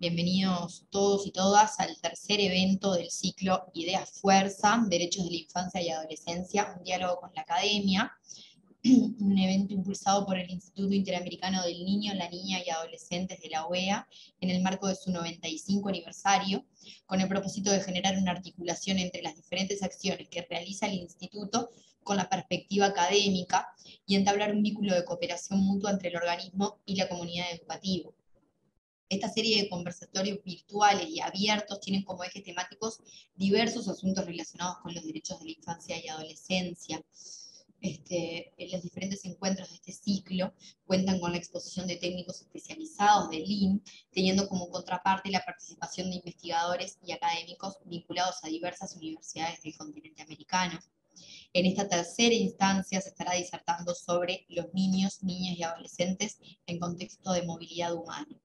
bienvenidos todos y todas al tercer evento del ciclo Ideas Fuerza, Derechos de la Infancia y Adolescencia, un diálogo con la academia, un evento impulsado por el Instituto Interamericano del Niño, la Niña y Adolescentes de la OEA en el marco de su 95 aniversario, con el propósito de generar una articulación entre las diferentes acciones que realiza el Instituto con la perspectiva académica y entablar un vínculo de cooperación mutua entre el organismo y la comunidad educativa. Esta serie de conversatorios virtuales y abiertos tienen como ejes temáticos diversos asuntos relacionados con los derechos de la infancia y adolescencia. Este, en los diferentes encuentros de este ciclo cuentan con la exposición de técnicos especializados del IN, teniendo como contraparte la participación de investigadores y académicos vinculados a diversas universidades del continente americano. En esta tercera instancia se estará disertando sobre los niños, niñas y adolescentes en contexto de movilidad humana.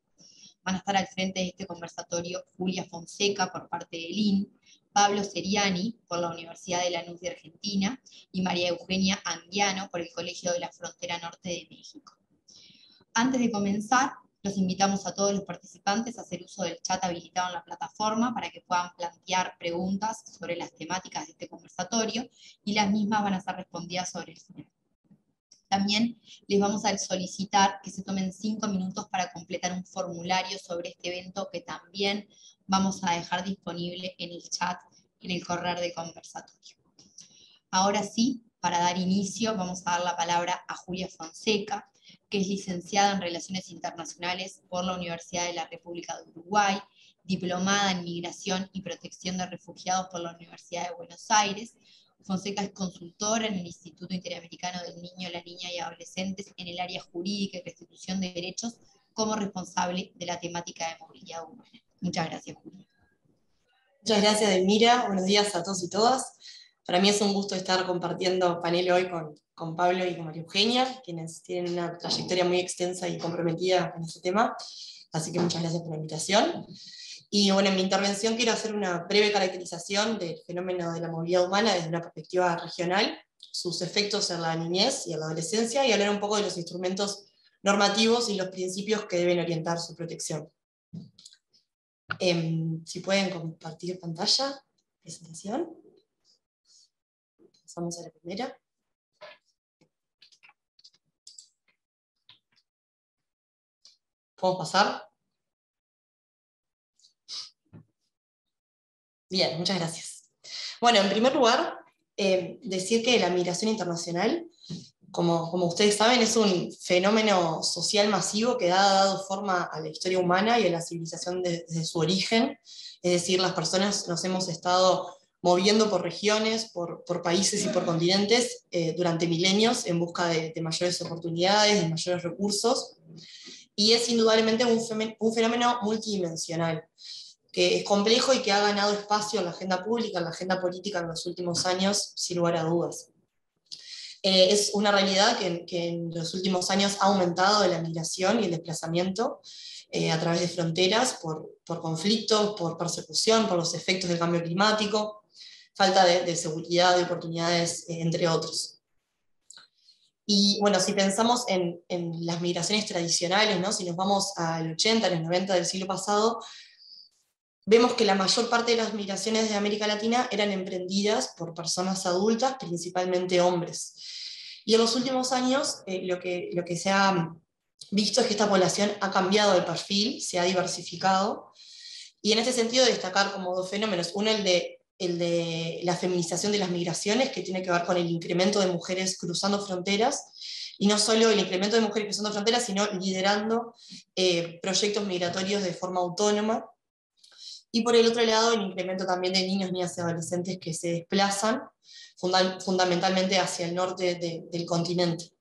Van a estar al frente de este conversatorio Julia Fonseca por parte del IN, Pablo Seriani por la Universidad de Lanús de Argentina y María Eugenia Anguiano por el Colegio de la Frontera Norte de México. Antes de comenzar, los invitamos a todos los participantes a hacer uso del chat habilitado en la plataforma para que puedan plantear preguntas sobre las temáticas de este conversatorio y las mismas van a ser respondidas sobre el final. También les vamos a solicitar que se tomen cinco minutos para completar un formulario sobre este evento que también vamos a dejar disponible en el chat, en el correr de conversatorio. Ahora sí, para dar inicio, vamos a dar la palabra a Julia Fonseca, que es licenciada en Relaciones Internacionales por la Universidad de la República de Uruguay, diplomada en Migración y Protección de Refugiados por la Universidad de Buenos Aires, Fonseca es consultora en el Instituto Interamericano del Niño, la Niña y Adolescentes en el área jurídica y restitución de derechos como responsable de la temática de movilidad humana. Muchas gracias, Julia. Muchas gracias, Delmira. Buenos días a todos y todas. Para mí es un gusto estar compartiendo panel hoy con, con Pablo y con María Eugenia, quienes tienen una trayectoria muy extensa y comprometida en este tema. Así que muchas gracias por la invitación. Y bueno, en mi intervención quiero hacer una breve caracterización del fenómeno de la movilidad humana desde una perspectiva regional, sus efectos en la niñez y en la adolescencia, y hablar un poco de los instrumentos normativos y los principios que deben orientar su protección. Em, si pueden compartir pantalla, presentación. Pasamos a la primera. ¿Podemos pasar? Bien, muchas gracias. Bueno, en primer lugar, eh, decir que la migración internacional, como, como, ustedes saben, es un fenómeno social masivo que ha dado forma a la historia humana y a la civilización desde su origen. Es decir, las personas nos hemos estado moviendo por regiones, por, países y por continentes eh, durante milenios en busca de, mayores oportunidades, de mayores recursos. Y es indudablemente un fenómeno multidimensional que es complejo y que ha ganado espacio en la agenda pública, en la agenda política en los últimos años, sin lugar a dudas. Eh, es una realidad que, que, en los últimos años ha aumentado la migración y el desplazamiento eh, a través de fronteras por, por conflictos, por persecución, por los efectos del cambio climático, falta de, de seguridad, de oportunidades, eh, entre otros. Y bueno, si pensamos en, en, las migraciones tradicionales, ¿no? si nos vamos al 80, a los 90 del siglo pasado, vemos que la mayor parte de las migraciones de América Latina eran emprendidas por personas adultas, principalmente hombres. Y en los últimos años eh, lo, que, lo que se ha visto es que esta población ha cambiado de perfil, se ha diversificado. Y en este sentido destacar como dos fenómenos. Uno, el de, el de la feminización de las migraciones, que tiene que ver con el incremento de mujeres cruzando fronteras, y no solo el incremento de mujeres cruzando fronteras, sino liderando eh, proyectos migratorios de forma autónoma y por el otro lado, el incremento también de niños, niñas y adolescentes que se desplazan funda fundamentalmente hacia el norte de, del continente.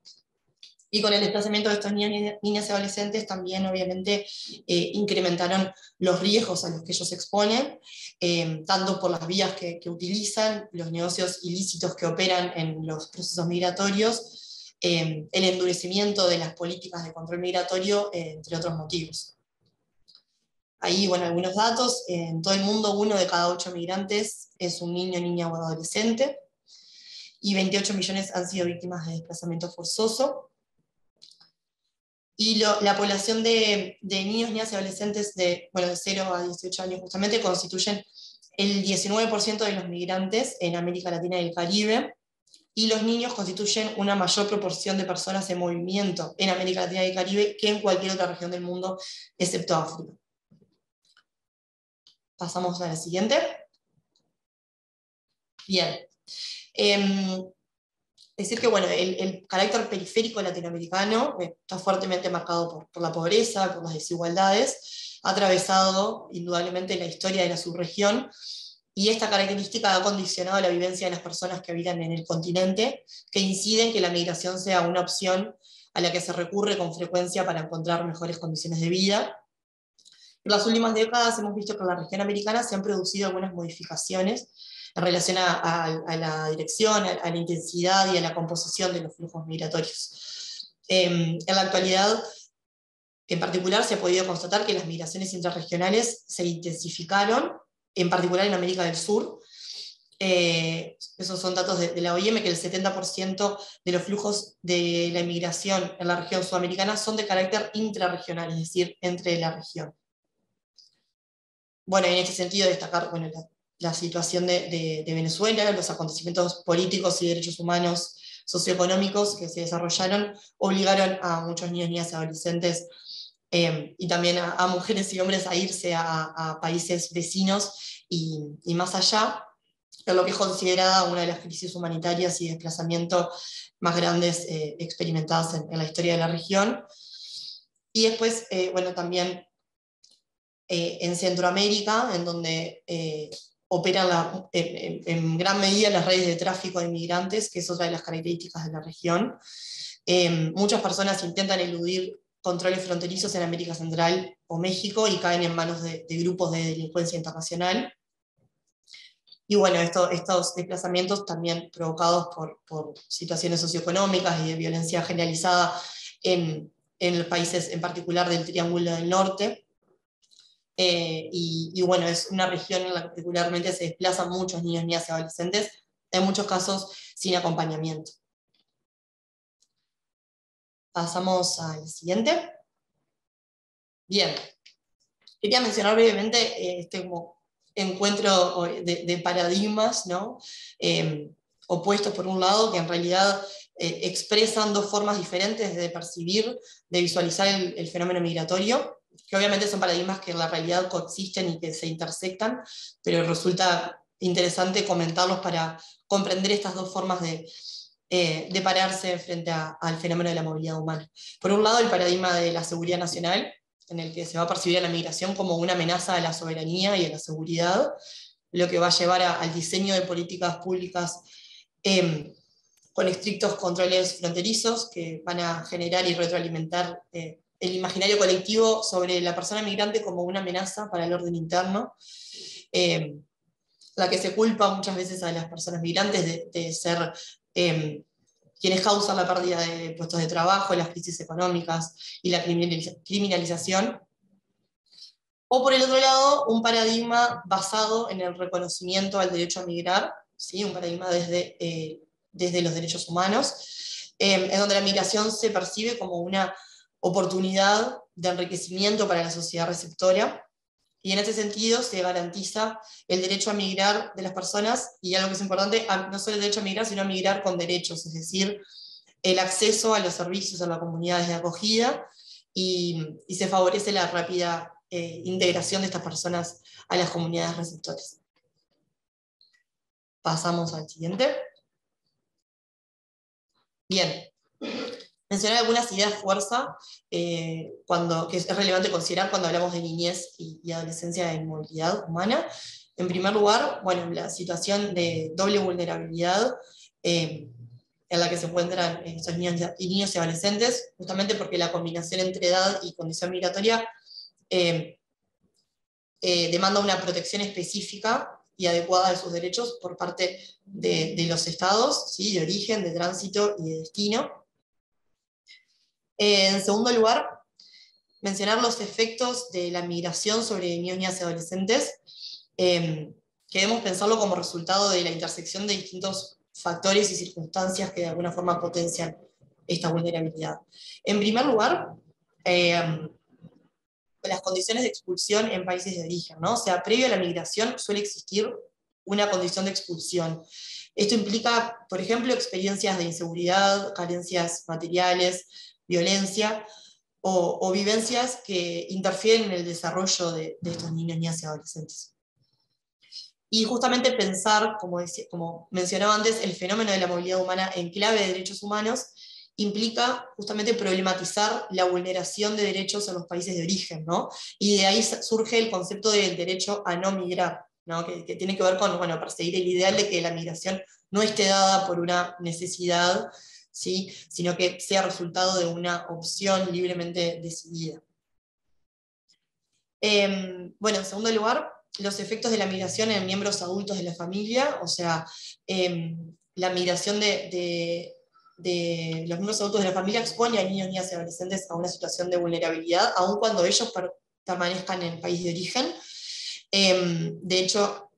Y con el desplazamiento de estos niños, niñas y adolescentes también obviamente eh, incrementaron los riesgos a los que ellos se exponen, eh, tanto por las vías que, que, utilizan, los negocios ilícitos que operan en los procesos migratorios, eh, el endurecimiento de las políticas de control migratorio, entre otros motivos. Ahí, bueno, algunos datos. En todo el mundo, uno de cada ocho migrantes es un niño, niña o adolescente. Y 28 millones han sido víctimas de desplazamiento forzoso. y la población de, niños, niñas y adolescentes de, bueno, de 0 a 18 años justamente constituyen el 19% de los migrantes en América Latina y el Caribe, y los niños constituyen una mayor proporción de personas en movimiento en América Latina y el Caribe que en cualquier otra región del mundo, excepto África. Pasamos a la siguiente. Bien. Em, decir que bueno, el, carácter periférico latinoamericano eh, está fuertemente marcado por, la pobreza, por las desigualdades, ha atravesado indudablemente la historia de la subregión y esta característica ha condicionado la vivencia de las personas que habitan en el continente, que inciden que la migración sea una opción a la que se recurre con frecuencia para encontrar mejores condiciones de vida. En las últimas décadas hemos visto que en la región americana se han producido algunas modificaciones en relación a, la dirección, a, la intensidad y a la composición de los flujos migratorios. Em, en la actualidad, en particular, se ha podido constatar que las migraciones intrarregionales se intensificaron, en particular en América del Sur. Eh, esos son datos de, la OIM, que el 70% de los flujos de la inmigración en la región sudamericana son de carácter intrarregional, es decir, entre la región. Bueno, en este sentido, destacar bueno, la situación de, Venezuela, los acontecimientos políticos y derechos humanos socioeconómicos que se desarrollaron, obligaron a muchos niños, niñas y adolescentes eh, y también a, mujeres y hombres a irse a, países vecinos y, más allá, en lo que es considerada una de las crisis humanitarias y desplazamiento más grandes eh, experimentadas en, la historia de la región. Y después, eh, bueno, también en Centroamérica, en donde operan en, gran medida las redes de tráfico de inmigrantes, que es otra de las características de la región. Em, muchas personas intentan eludir controles fronterizos en América Central o México y caen en manos de, grupos de delincuencia internacional. Y bueno, estos desplazamientos también provocados por, situaciones socioeconómicas y de violencia generalizada en, en los países en particular del Triángulo del Norte, eh, y, bueno, es una región en la que particularmente se desplazan muchos niños, niñas y adolescentes, en muchos casos sin acompañamiento. Pasamos al siguiente. Bien, quería mencionar brevemente eh, este encuentro de, paradigmas ¿no? Em, opuestos por un lado, que en realidad eh, expresan dos formas diferentes de percibir, de visualizar el fenómeno migratorio que obviamente son paradigmas que en la realidad coexisten y que se intersectan, pero resulta interesante comentarlos para comprender estas dos formas de, eh, de pararse frente al fenómeno de la movilidad humana. Por un lado, el paradigma de la seguridad nacional, en el que se va a percibir a la migración como una amenaza a la soberanía y a la seguridad, lo que va a llevar al diseño de políticas públicas em, con estrictos controles fronterizos que van a generar y retroalimentar eh, el imaginario colectivo sobre la persona migrante como una amenaza para el orden interno, eh, la que se culpa muchas veces a las personas migrantes de, ser eh, quienes causan la pérdida de puestos de trabajo, las crisis económicas y la criminalización. O por el otro lado, un paradigma basado en el reconocimiento al derecho a migrar, ¿sí? un paradigma desde, eh, desde los derechos humanos, en donde la migración se percibe como una oportunidad de enriquecimiento para la sociedad receptora. Y en ese sentido se garantiza el derecho a migrar de las personas y algo que es importante, no solo el derecho a migrar, sino a migrar con derechos, es decir, el acceso a los servicios a las comunidades de acogida y, se favorece la rápida eh, integración de estas personas a las comunidades receptores. Pasamos al siguiente. Bien, mencionar algunas ideas fuerza eh, cuando, que es relevante considerar cuando hablamos de niñez y, adolescencia en movilidad humana. En primer lugar, bueno, la situación de doble vulnerabilidad eh, en la que se encuentran estos niños y niños y adolescentes, justamente porque la combinación entre edad y condición migratoria eh, demanda una protección específica y adecuada de sus derechos por parte de, los estados, de origen, de tránsito y de destino. En segundo lugar, mencionar los efectos de la migración sobre niños, niñas y adolescentes, eh, que debemos pensarlo como resultado de la intersección de distintos factores y circunstancias que de alguna forma potencian esta vulnerabilidad. En primer lugar, em, las condiciones de expulsión en países de origen, ¿no? O sea, previo a la migración suele existir una condición de expulsión. Esto implica, por ejemplo, experiencias de inseguridad, carencias materiales, violencia o, vivencias que interfieren en el desarrollo de, estos niños, niñas y adolescentes. Y justamente pensar, como, como mencionaba antes, el fenómeno de la movilidad humana en clave de derechos humanos implica justamente problematizar la vulneración de derechos en los países de origen, ¿no? Y de ahí surge el concepto del derecho a no migrar, ¿no? Que, que, tiene que ver con bueno, perseguir el ideal de que la migración no esté dada por una necesidad, ¿sí? sino que sea resultado de una opción libremente decidida. Em, bueno, en segundo lugar, los efectos de la migración en miembros adultos de la familia, o sea, em, la migración de, los miembros adultos de la familia expone a niños, niñas y adolescentes a una situación de vulnerabilidad, aun cuando ellos permanezcan en el país de origen. Em, de hecho,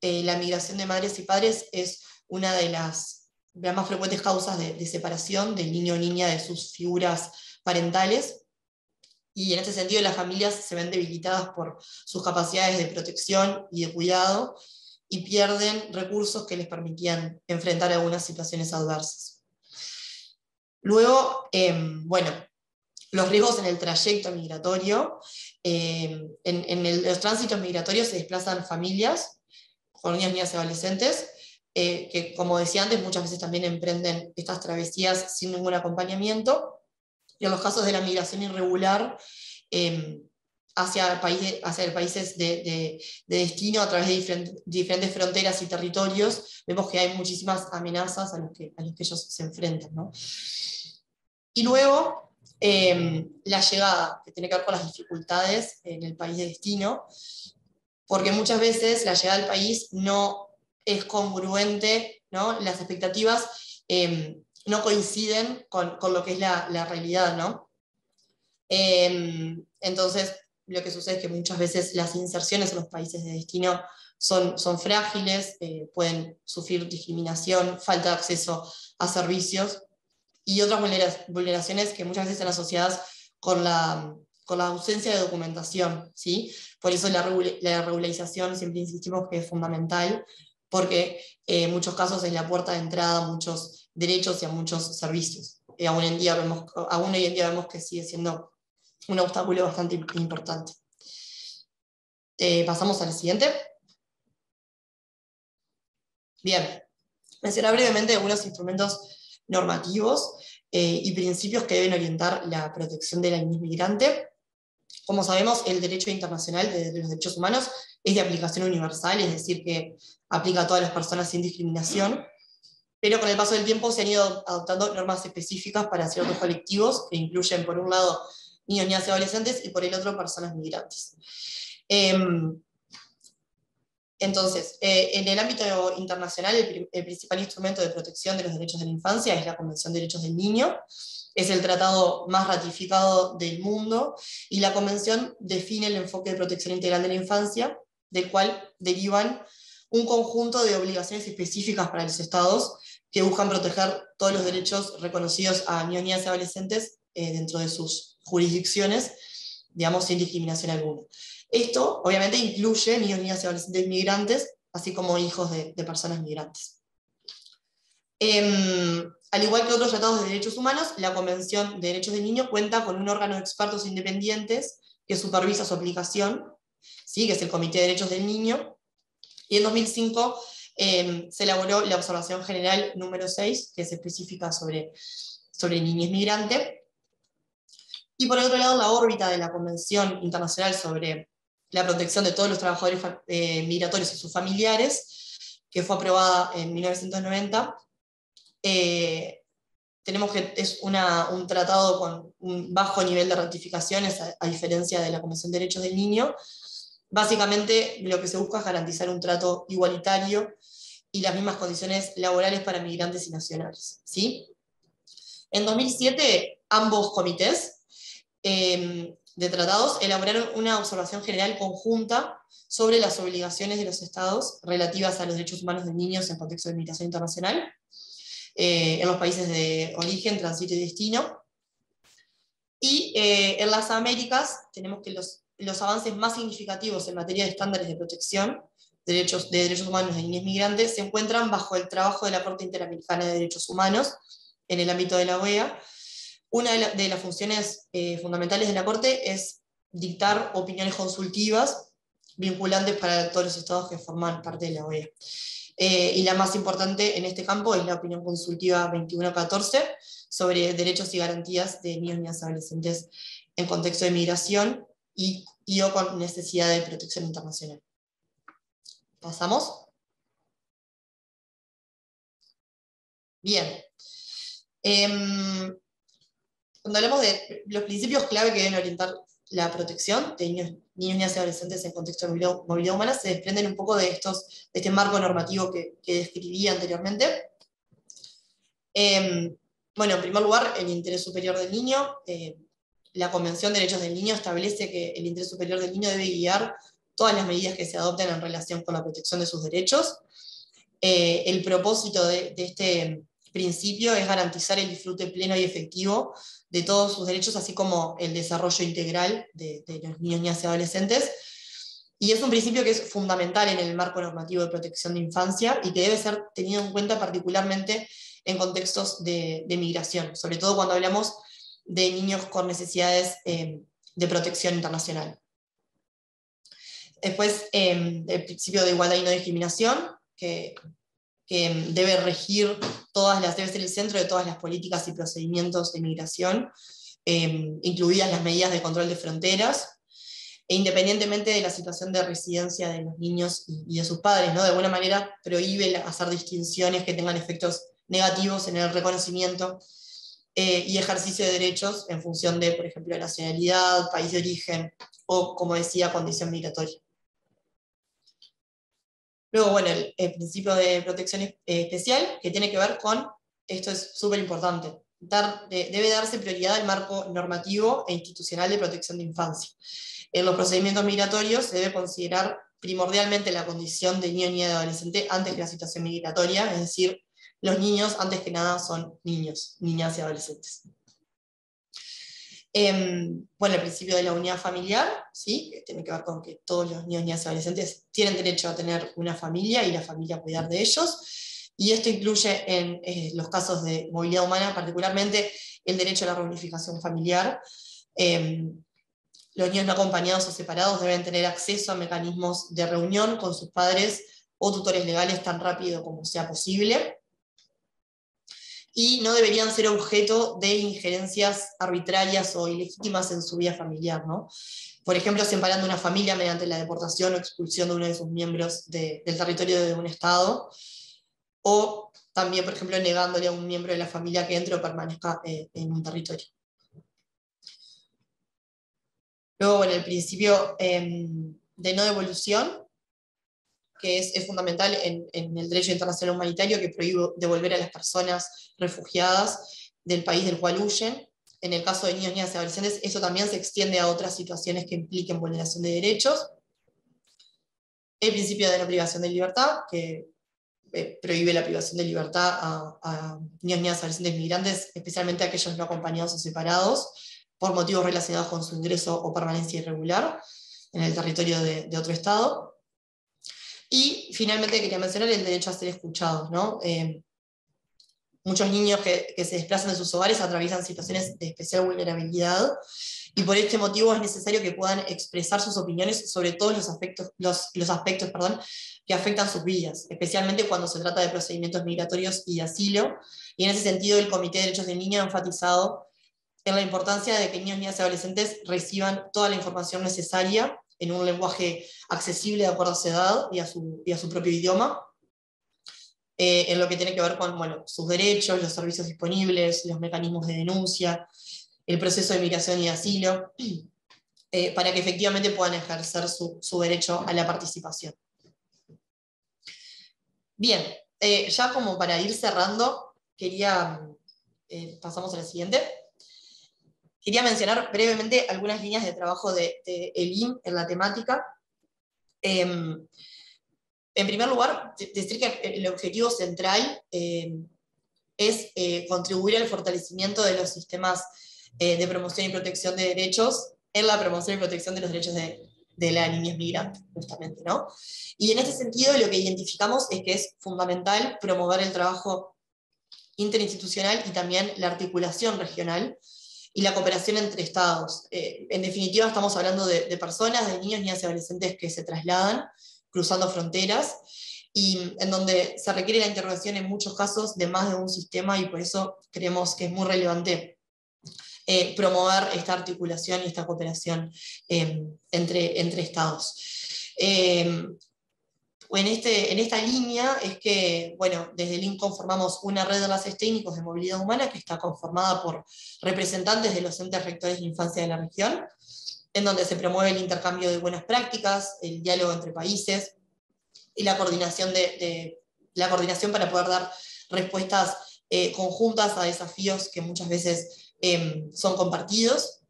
eh, la migración de madres y padres es una de las, más frecuentes causas de, separación del niño o niña de sus figuras parentales. Y en este sentido las familias se ven debilitadas por sus capacidades de protección y de cuidado y pierden recursos que les permitían enfrentar algunas situaciones adversas. Luego, em, bueno, los riesgos en el trayecto migratorio. Em, en, los tránsitos migratorios se desplazan familias con niños, niñas y adolescentes eh, que como decía antes, muchas veces también emprenden estas travesías sin ningún acompañamiento. Y en los casos de la migración irregular em, hacia, hacia países de, destino a través de diferentes, fronteras y territorios, vemos que hay muchísimas amenazas a los que, a los que ellos se enfrentan. Y luego, em, la llegada, que tiene que ver con las dificultades en el país de destino, porque muchas veces la llegada al país no es congruente, ¿no? las expectativas em, no coinciden con, lo que es la, realidad. ¿no? Em, entonces, lo que sucede es que muchas veces las inserciones en los países de destino son, son frágiles, eh, pueden sufrir discriminación, falta de acceso a servicios y otras vulneraciones que muchas veces están asociadas con la, con la ausencia de documentación. ¿sí? Por eso la, la regularización siempre insistimos que es fundamental porque eh, en muchos casos es la puerta de entrada a muchos derechos y a muchos servicios. Y aún, en día vemos, aún hoy en día vemos que sigue siendo un obstáculo bastante importante. Eh, pasamos al siguiente. Bien, mencionar brevemente algunos instrumentos normativos eh, y principios que deben orientar la protección de la inmigrante. Como sabemos, el derecho internacional de los derechos humanos es de aplicación universal, es decir, que aplica a todas las personas sin discriminación, pero con el paso del tiempo se han ido adoptando normas específicas para ciertos colectivos, que incluyen, por un lado, niños, niñas y adolescentes, y por el otro, personas migrantes. Em, entonces, eh, en el ámbito internacional, el, el, principal instrumento de protección de los derechos de la infancia es la Convención de Derechos del Niño. Es el tratado más ratificado del mundo y la Convención define el enfoque de protección integral de la infancia, del cual derivan un conjunto de obligaciones específicas para los estados que buscan proteger todos los derechos reconocidos a niños, niñas y adolescentes eh, dentro de sus jurisdicciones, digamos, sin discriminación alguna. Esto, obviamente, incluye niños, niñas y adolescentes migrantes, así como hijos de, personas migrantes. Em, al igual que otros tratados de derechos humanos, la Convención de Derechos del Niño cuenta con un órgano de expertos independientes que supervisa su aplicación, ¿sí? que es el Comité de Derechos del Niño, y en 2005 em, se elaboró la observación general número 6, que es específica sobre, sobre niñez migrante. Y por otro lado, la órbita de la Convención Internacional sobre la protección de todos los trabajadores eh, migratorios y sus familiares, que fue aprobada en 1990. Eh, tenemos que es un tratado con un bajo nivel de ratificaciones, a diferencia de la Convención de Derechos del Niño, Básicamente lo que se busca es garantizar un trato igualitario y las mismas condiciones laborales para migrantes y nacionales. ¿sí? En 2007, ambos comités em, de tratados elaboraron una observación general conjunta sobre las obligaciones de los estados relativas a los derechos humanos de niños en contexto de migración internacional eh, en los países de origen, tránsito y destino. Y eh, en las Américas tenemos que los, los avances más significativos en materia de estándares de protección derechos, de derechos humanos de niños migrantes se encuentran bajo el trabajo de la Corte Interamericana de Derechos Humanos en el ámbito de la OEA. Una de, las funciones eh, fundamentales de la Corte es dictar opiniones consultivas vinculantes para todos los estados que forman parte de la OEA. Eh, y la más importante en este campo es la opinión consultiva 2114 sobre derechos y garantías de niños y niñas adolescentes en contexto de migración y, y o con necesidad de protección internacional. ¿Pasamos? Bien. Em, cuando hablamos de los principios clave que deben orientar la protección de niños, niñas y adolescentes en contexto de movilidad, humana, se desprenden un poco de, estos, de este marco normativo que, describí anteriormente. Em, bueno, en primer lugar, el interés superior del niño. Eh, la Convención de Derechos del Niño establece que el interés superior del niño debe guiar todas las medidas que se adopten en relación con la protección de sus derechos. Eh, el propósito de, este principio es garantizar el disfrute pleno y efectivo de todos sus derechos, así como el desarrollo integral de, los niños, niñas y adolescentes. Y es un principio que es fundamental en el marco normativo de protección de infancia y que debe ser tenido en cuenta particularmente en contextos de, migración, sobre todo cuando hablamos de niños con necesidades eh, de protección internacional. Después, em, el principio de igualdad y no discriminación, que, em, debe regir todas las, debe ser el centro de todas las políticas y procedimientos de migración, em, incluidas las medidas de control de fronteras, e independientemente de la situación de residencia de los niños y, de sus padres, ¿no? de alguna manera prohíbe hacer distinciones que tengan efectos negativos en el reconocimiento eh, y ejercicio de derechos en función de, por ejemplo, nacionalidad, país de origen o, como decía, condición migratoria. Luego, bueno, el, principio de protección eh, especial, que tiene que ver con, esto es súper importante, debe darse prioridad al marco normativo e institucional de protección de infancia. En los procedimientos migratorios se debe considerar primordialmente la condición de niño, niña y adolescente antes que la situación migratoria, es decir, los niños antes que nada son niños, niñas y adolescentes. Em, bueno, el principio de la unidad familiar, ¿sí? que tiene que ver con que todos los niños, niñas y adolescentes tienen derecho a tener una familia y la familia a cuidar de ellos. Y esto incluye en eh, los casos de movilidad humana, particularmente el derecho a la reunificación familiar. Em, los niños no acompañados o separados deben tener acceso a mecanismos de reunión con sus padres o tutores legales tan rápido como sea posible y no deberían ser objeto de injerencias arbitrarias o ilegítimas en su vida familiar. ¿no? Por ejemplo, separando una familia mediante la deportación o expulsión de uno de sus miembros del territorio de un Estado, o también, por ejemplo, negándole a un miembro de la familia que entre o permanezca eh, en un territorio. Luego, bueno, el principio em, de no devolución que es, fundamental en, el derecho internacional humanitario que prohíbe devolver a las personas refugiadas del país del cual huyen. En el caso de niños, niñas y adolescentes, eso también se extiende a otras situaciones que impliquen vulneración de derechos. El principio de no privación de libertad, que eh, prohíbe la privación de libertad a, niños, niñas y adolescentes migrantes, especialmente a aquellos no acompañados o separados, por motivos relacionados con su ingreso o permanencia irregular en el territorio de otro Estado. Y finalmente quería mencionar el derecho a ser escuchados. ¿no? Eh, muchos niños que, se desplazan de sus hogares atraviesan situaciones de especial vulnerabilidad y por este motivo es necesario que puedan expresar sus opiniones sobre todos los aspectos, los, aspectos perdón, que afectan sus vidas, especialmente cuando se trata de procedimientos migratorios y de asilo. Y en ese sentido, el Comité de Derechos del Niño ha enfatizado en la importancia de que niños, niñas y adolescentes reciban toda la información necesaria en un lenguaje accesible de acuerdo a su edad y a su, a su propio idioma, eh, en lo que tiene que ver con bueno, sus derechos, los servicios disponibles, los mecanismos de denuncia, el proceso de migración y asilo, eh, para que efectivamente puedan ejercer su, derecho a la participación. Bien, eh, ya como para ir cerrando, quería, pasamos a la siguiente. Quería mencionar brevemente algunas líneas de trabajo de, de ELIM en la temática. Em, en primer lugar, decir que el objetivo central em, es eh, contribuir al fortalecimiento de los sistemas eh, de promoción y protección de derechos en la promoción y protección de los derechos de, de la niñez migrante, justamente, ¿no? Y en este sentido lo que identificamos es que es fundamental promover el trabajo interinstitucional y también la articulación regional y la cooperación entre estados. Eh, en definitiva, estamos hablando de, personas, de niños, niñas y adolescentes que se trasladan cruzando fronteras y en donde se requiere la intervención en muchos casos de más de un sistema y por eso creemos que es muy relevante eh, promover esta articulación y esta cooperación eh, entre, entre estados. En, este, en, esta línea es que, bueno, desde el conformamos una red de enlaces técnicos de movilidad humana que está conformada por representantes de los entes rectores de infancia de la región, en donde se promueve el intercambio de buenas prácticas, el diálogo entre países y la coordinación, de, la coordinación para poder dar respuestas eh, conjuntas a desafíos que muchas veces em, son compartidos.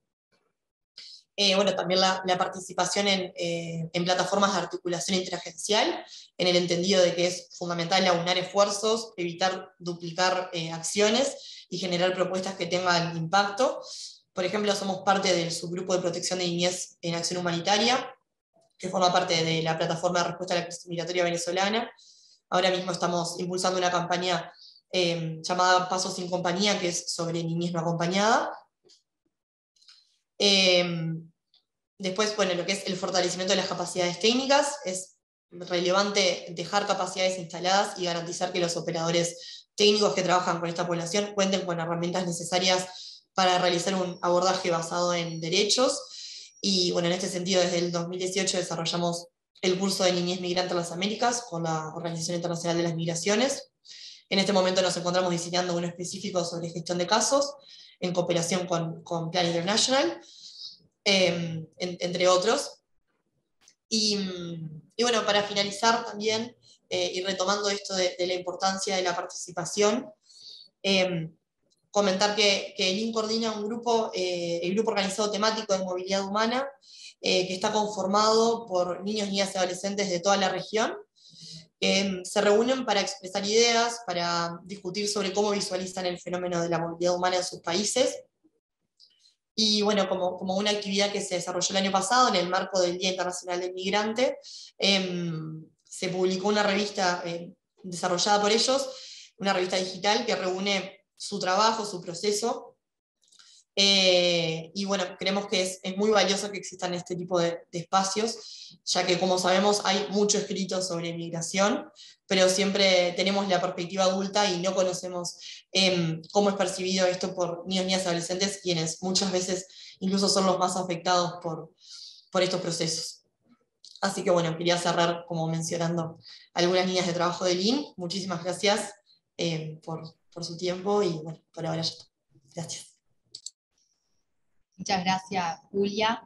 Eh, bueno, también la, participación eh, en, plataformas de articulación interagencial, en el entendido de que es fundamental aunar esfuerzos, evitar duplicar eh, acciones y generar propuestas que tengan impacto. Por ejemplo, somos parte del subgrupo de protección de niñez en acción humanitaria, que forma parte de la plataforma de respuesta a la crisis migratoria venezolana. Ahora mismo estamos impulsando una campaña llamada Pasos sin Compañía, que es sobre niñez no acompañada, Em, después, bueno, lo que es el fortalecimiento de las capacidades técnicas, es relevante dejar capacidades instaladas y garantizar que los operadores técnicos que trabajan con esta población cuenten con herramientas necesarias para realizar un abordaje basado en derechos. Y bueno, en este sentido, desde el 2018 desarrollamos el curso de Niñez Migrante en las Américas con la Organización Internacional de las Migraciones. En este momento nos encontramos diseñando uno específico sobre gestión de casos en cooperación con, con Plan International, em, entre otros. Y, bueno, para finalizar también, eh, y retomando esto de, la importancia de la participación, em, comentar que, que, el IN coordina un grupo, eh, el grupo organizado temático de movilidad humana, eh, que está conformado por niños, niñas y adolescentes de toda la región, Em, se reúnen para expresar ideas, para discutir sobre cómo visualizan el fenómeno de la movilidad humana en sus países. Y bueno, como, como una actividad que se desarrolló el año pasado en el marco del Día Internacional del Migrante, em, se publicó una revista em, desarrollada por ellos, una revista digital que reúne su trabajo, su proceso eh, y bueno, creemos que es, muy valioso que existan este tipo de, espacios, ya que como sabemos hay mucho escrito sobre migración, pero siempre tenemos la perspectiva adulta y no conocemos em, cómo es percibido esto por niños, niñas adolescentes, quienes muchas veces incluso son los más afectados por, por estos procesos. Así que bueno, quería cerrar como mencionando algunas líneas de trabajo de Lin. Muchísimas gracias em, por, por su tiempo y bueno, por ahora ya. Gracias. Muchas gracias, Julia.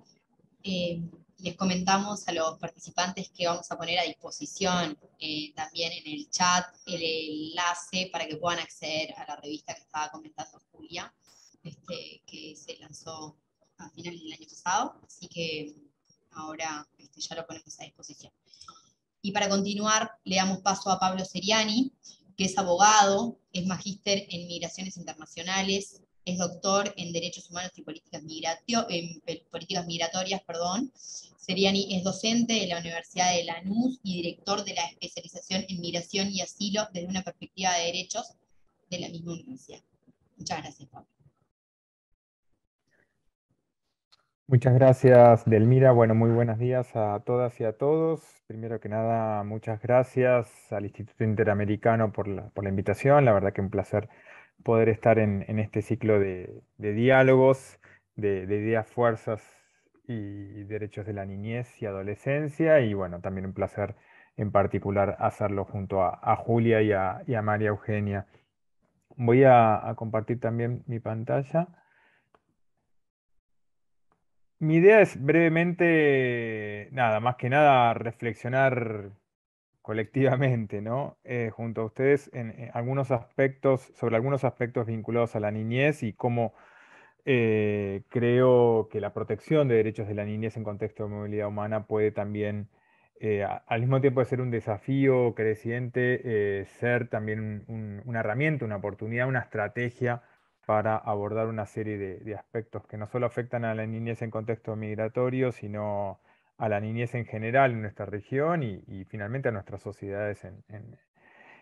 Eh, les comentamos a los participantes que vamos a poner a disposición eh, también en el chat el enlace para que puedan acceder a la revista que estaba comentando Julia, este, que se lanzó a finales del año pasado, así que ahora este, ya lo ponemos a disposición. Y para continuar, le damos paso a Pablo Seriani, que es abogado, es magíster en migraciones internacionales, es doctor en Derechos Humanos y Políticas, Migratorias. Perdón. Seriani es docente de la Universidad de Lanús y director de la especialización en Migración y Asilo desde una perspectiva de derechos de la misma universidad. Muchas gracias, Pablo. Muchas gracias, Delmira. Bueno, muy buenos días a todas y a todos. Primero que nada, muchas gracias al Instituto Interamericano por la, por la invitación. La verdad que un placer poder estar en, este ciclo de, diálogos, de, ideas, fuerzas y derechos de la niñez y adolescencia. Y bueno, también un placer en particular hacerlo junto a, Julia y a, María Eugenia. Voy a, compartir también mi pantalla. Mi idea es brevemente, nada, más que nada reflexionar colectivamente, ¿no? Eh, junto a ustedes en, algunos aspectos, sobre algunos aspectos vinculados a la niñez y cómo eh, creo que la protección de derechos de la niñez en contexto de movilidad humana puede también, eh, al mismo tiempo de ser un desafío creciente, ser también una herramienta, una oportunidad, una estrategia para abordar una serie de, aspectos que no solo afectan a la niñez en contexto migratorio, sino a la niñez en general en nuestra región y, finalmente a nuestras sociedades en,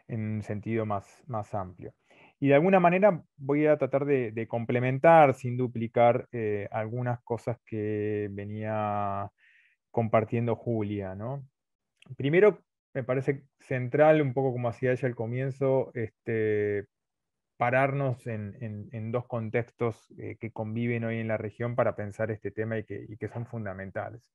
un sentido más, más amplio. Y de alguna manera voy a tratar de, complementar, sin duplicar, eh, algunas cosas que venía compartiendo Julia. ¿no? Primero, me parece central, un poco como hacía ella al comienzo, este, pararnos en, dos contextos eh, que conviven hoy en la región para pensar este tema y que, son fundamentales.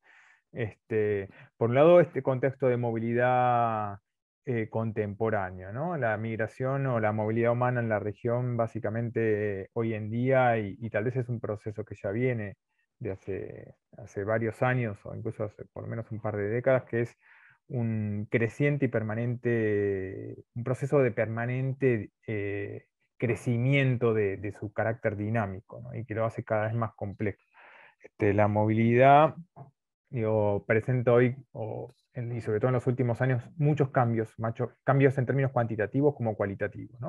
Este, por un lado, este contexto de movilidad eh, contemporáneo, ¿no? la migración o la movilidad humana en la región básicamente hoy en día, y, tal vez es un proceso que ya viene de hace, varios años o incluso hace por lo menos un par de décadas, que es un creciente y permanente, un proceso de permanente eh, crecimiento de, su carácter dinámico y que lo hace cada vez más complejo. Este, la movilidad digo, presenta hoy, y sobre todo en los últimos años, muchos cambios, cambios en términos cuantitativos como cualitativos.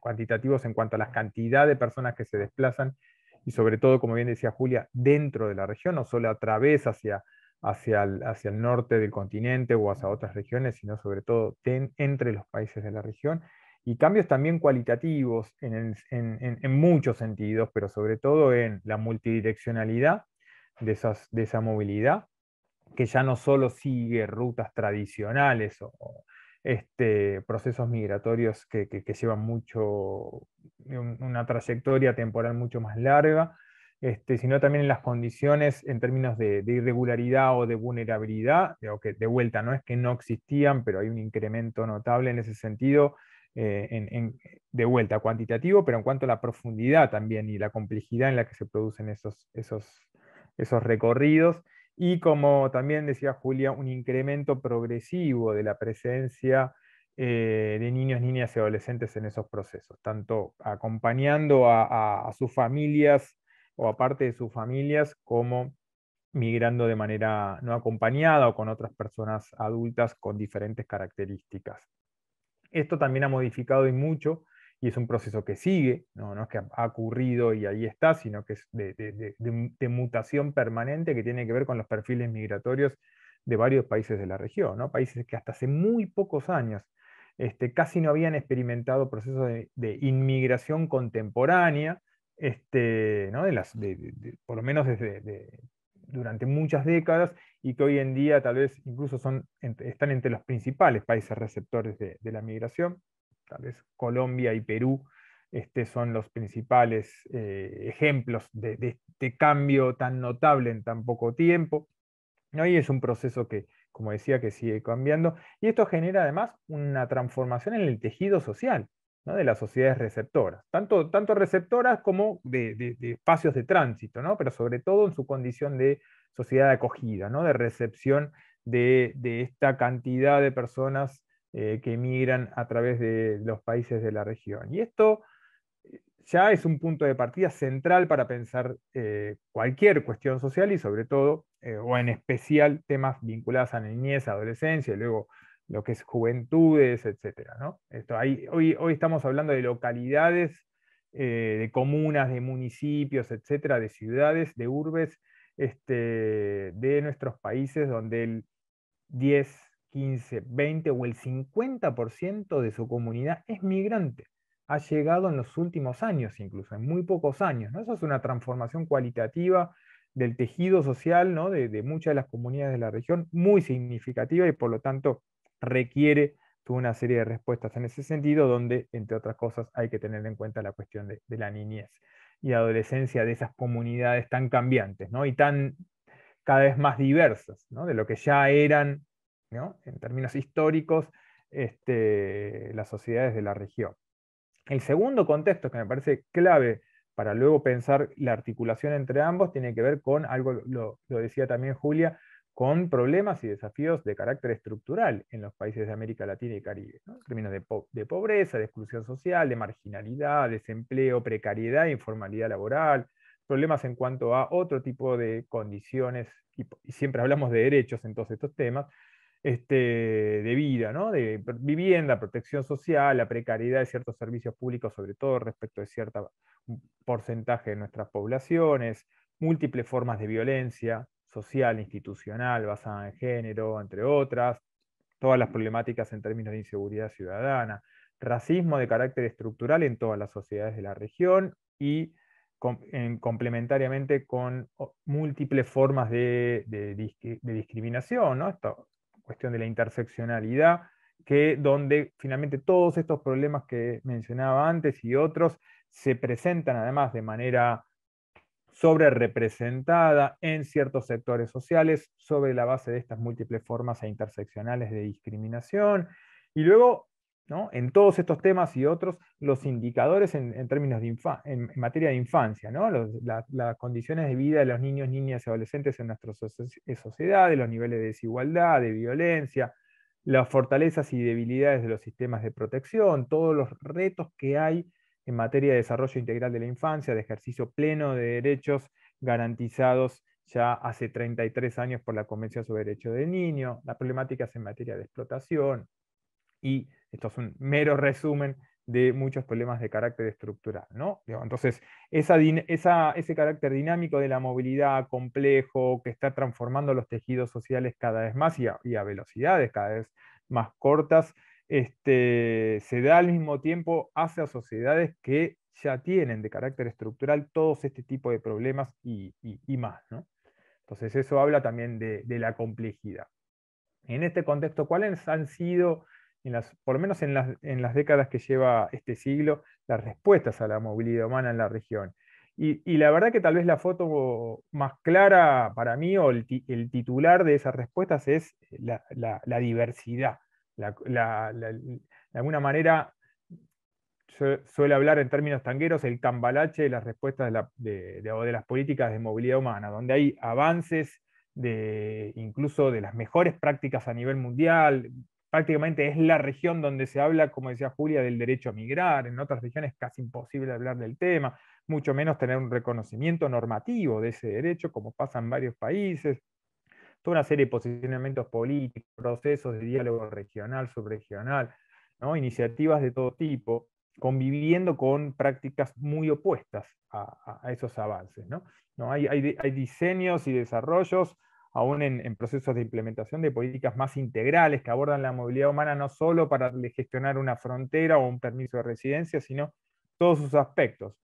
Cuantitativos en cuanto a la cantidad de personas que se desplazan y sobre todo, como bien decía Julia, dentro de la región, no solo a través hacia, hacia, el, hacia el norte del continente o hacia otras regiones, sino sobre todo entre los países de la región y cambios también cualitativos en, muchos sentidos, pero sobre todo en la multidireccionalidad de, de esa movilidad, que ya no solo sigue rutas tradicionales o, este, procesos migratorios que, llevan mucho, una trayectoria temporal mucho más larga, este, sino también en las condiciones en términos de, irregularidad o de vulnerabilidad, que de vuelta no es que no existían, pero hay un incremento notable en ese sentido, eh, de vuelta cuantitativo, pero en cuanto a la profundidad también y la complejidad en la que se producen esos, esos, esos recorridos. Y como también decía Julia, un incremento progresivo de la presencia eh, de niños, niñas y adolescentes en esos procesos, tanto acompañando a, a sus familias o aparte de sus familias, como migrando de manera no acompañada o con otras personas adultas con diferentes características. Esto también ha modificado y mucho, y es un proceso que sigue, no, es que ha ocurrido y ahí está, sino que es de, mutación permanente que tiene que ver con los perfiles migratorios de varios países de la región, ¿no? países que hasta hace muy pocos años este, casi no habían experimentado procesos de, inmigración contemporánea, este, ¿no? de las, por lo menos desde, durante muchas décadas y que hoy en día tal vez incluso son, están entre los principales países receptores de, la migración. Tal vez Colombia y Perú este, son los principales eh, ejemplos de, este cambio tan notable en tan poco tiempo. Y es un proceso que, como decía, que sigue cambiando. Y esto genera además una transformación en el tejido social de las sociedades receptoras, tanto, tanto receptoras como de, espacios de tránsito, ¿no? pero sobre todo en su condición de sociedad de acogida, ¿no? de recepción de, esta cantidad de personas eh, que emigran a través de los países de la región. Y esto eh, ya es un punto de partida central para pensar eh, cualquier cuestión social y sobre todo, o en especial, temas vinculados a niñez, adolescencia y luego lo que es juventudes, etc. ¿no? Esto, hoy, hoy estamos hablando de localidades, de comunas, de municipios, etcétera, de ciudades, de urbes este, de nuestros países donde el 10, 15, 20 o el 50% de su comunidad es migrante. Ha llegado en los últimos años, incluso en muy pocos años. ¿no? Eso es una transformación cualitativa del tejido social de, muchas de las comunidades de la región, muy significativa y por lo tanto requiere una serie de respuestas en ese sentido, donde, entre otras cosas, hay que tener en cuenta la cuestión de, la niñez y adolescencia de esas comunidades tan cambiantes y tan cada vez más diversas, de lo que ya eran, en términos históricos, este, las sociedades de la región. El segundo contexto que me parece clave para luego pensar la articulación entre ambos tiene que ver con algo, lo, lo decía también Julia, con problemas y desafíos de carácter estructural en los países de América Latina y Caribe, en términos de, pobreza, de exclusión social, de marginalidad, desempleo, precariedad informalidad laboral, problemas en cuanto a otro tipo de condiciones, y, siempre hablamos de derechos en todos estos temas, este, de vida, ¿no? de vivienda, protección social, la precariedad de ciertos servicios públicos, sobre todo respecto de cierto porcentaje de nuestras poblaciones, múltiples formas de violencia social, institucional, basada en género, entre otras, todas las problemáticas en términos de inseguridad ciudadana, racismo de carácter estructural en todas las sociedades de la región y complementariamente con múltiples formas de, discriminación, ¿no? Esta cuestión de la interseccionalidad, que donde finalmente todos estos problemas que mencionaba antes y otros se presentan además de manera sobre representada en ciertos sectores sociales sobre la base de estas múltiples formas e interseccionales de discriminación. Y luego, en todos estos temas y otros, los indicadores en, términos de en, materia de infancia, ¿no? las condiciones de vida de los niños, niñas y adolescentes en nuestras sociedades, los niveles de desigualdad, de violencia, las fortalezas y debilidades de los sistemas de protección, todos los retos que hay en materia de desarrollo integral de la infancia, de ejercicio pleno de derechos garantizados ya hace 33 años por la Convención sobre Derechos del Niño, las problemáticas en materia de explotación, y esto es un mero resumen de muchos problemas de carácter estructural. ¿no? Entonces, ese carácter dinámico de la movilidad complejo que está transformando los tejidos sociales cada vez más y a velocidades cada vez más cortas, este, se da al mismo tiempo hacia sociedades que ya tienen de carácter estructural todos este tipo de problemas y, más. Entonces eso habla también de, la complejidad. En este contexto, ¿cuáles han sido, por lo menos en las, décadas que lleva este siglo, las respuestas a la movilidad humana en la región? Y, la verdad que tal vez la foto más clara para mí, o el, titular de esas respuestas, es la diversidad de alguna manera suele hablar en términos tangueros el cambalache de las respuestas de, de, las políticas de movilidad humana, donde hay avances de, incluso de las mejores prácticas a nivel mundial. Prácticamente es la región donde se habla, como decía Julia, del derecho a migrar. En otras regiones es casi imposible hablar del tema, mucho menos tener un reconocimiento normativo de ese derecho, como pasa en varios países toda una serie de posicionamientos políticos, procesos de diálogo regional, subregional, ¿no? iniciativas de todo tipo, conviviendo con prácticas muy opuestas a, esos avances. ¿no? Hay, diseños y desarrollos aún en, procesos de implementación de políticas más integrales que abordan la movilidad humana no solo para gestionar una frontera o un permiso de residencia, sino todos sus aspectos,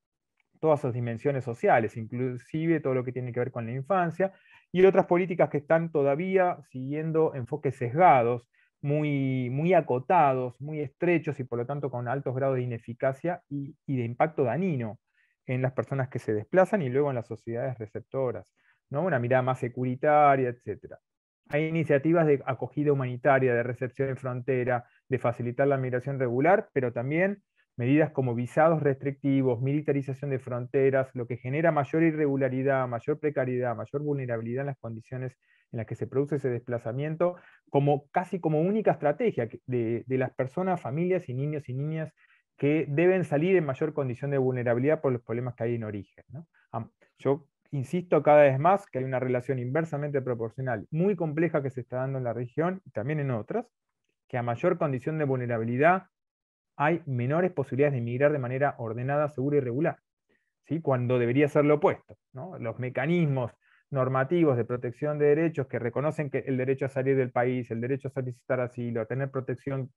todas sus dimensiones sociales, inclusive todo lo que tiene que ver con la infancia, y otras políticas que están todavía siguiendo enfoques sesgados, muy, muy acotados, muy estrechos y por lo tanto con altos grados de ineficacia y, de impacto dañino en las personas que se desplazan y luego en las sociedades receptoras, ¿no? una mirada más securitaria, etc. Hay iniciativas de acogida humanitaria, de recepción en frontera, de facilitar la migración regular, pero también medidas como visados restrictivos, militarización de fronteras, lo que genera mayor irregularidad, mayor precariedad, mayor vulnerabilidad en las condiciones en las que se produce ese desplazamiento, como casi como única estrategia de, las personas, familias y niños y niñas que deben salir en mayor condición de vulnerabilidad por los problemas que hay en origen. Yo insisto cada vez más que hay una relación inversamente proporcional muy compleja que se está dando en la región y también en otras, que a mayor condición de vulnerabilidad hay menores posibilidades de emigrar de manera ordenada, segura y regular, ¿sí? cuando debería ser lo opuesto. Los mecanismos normativos de protección de derechos que reconocen que el derecho a salir del país, el derecho a solicitar asilo, a tener protección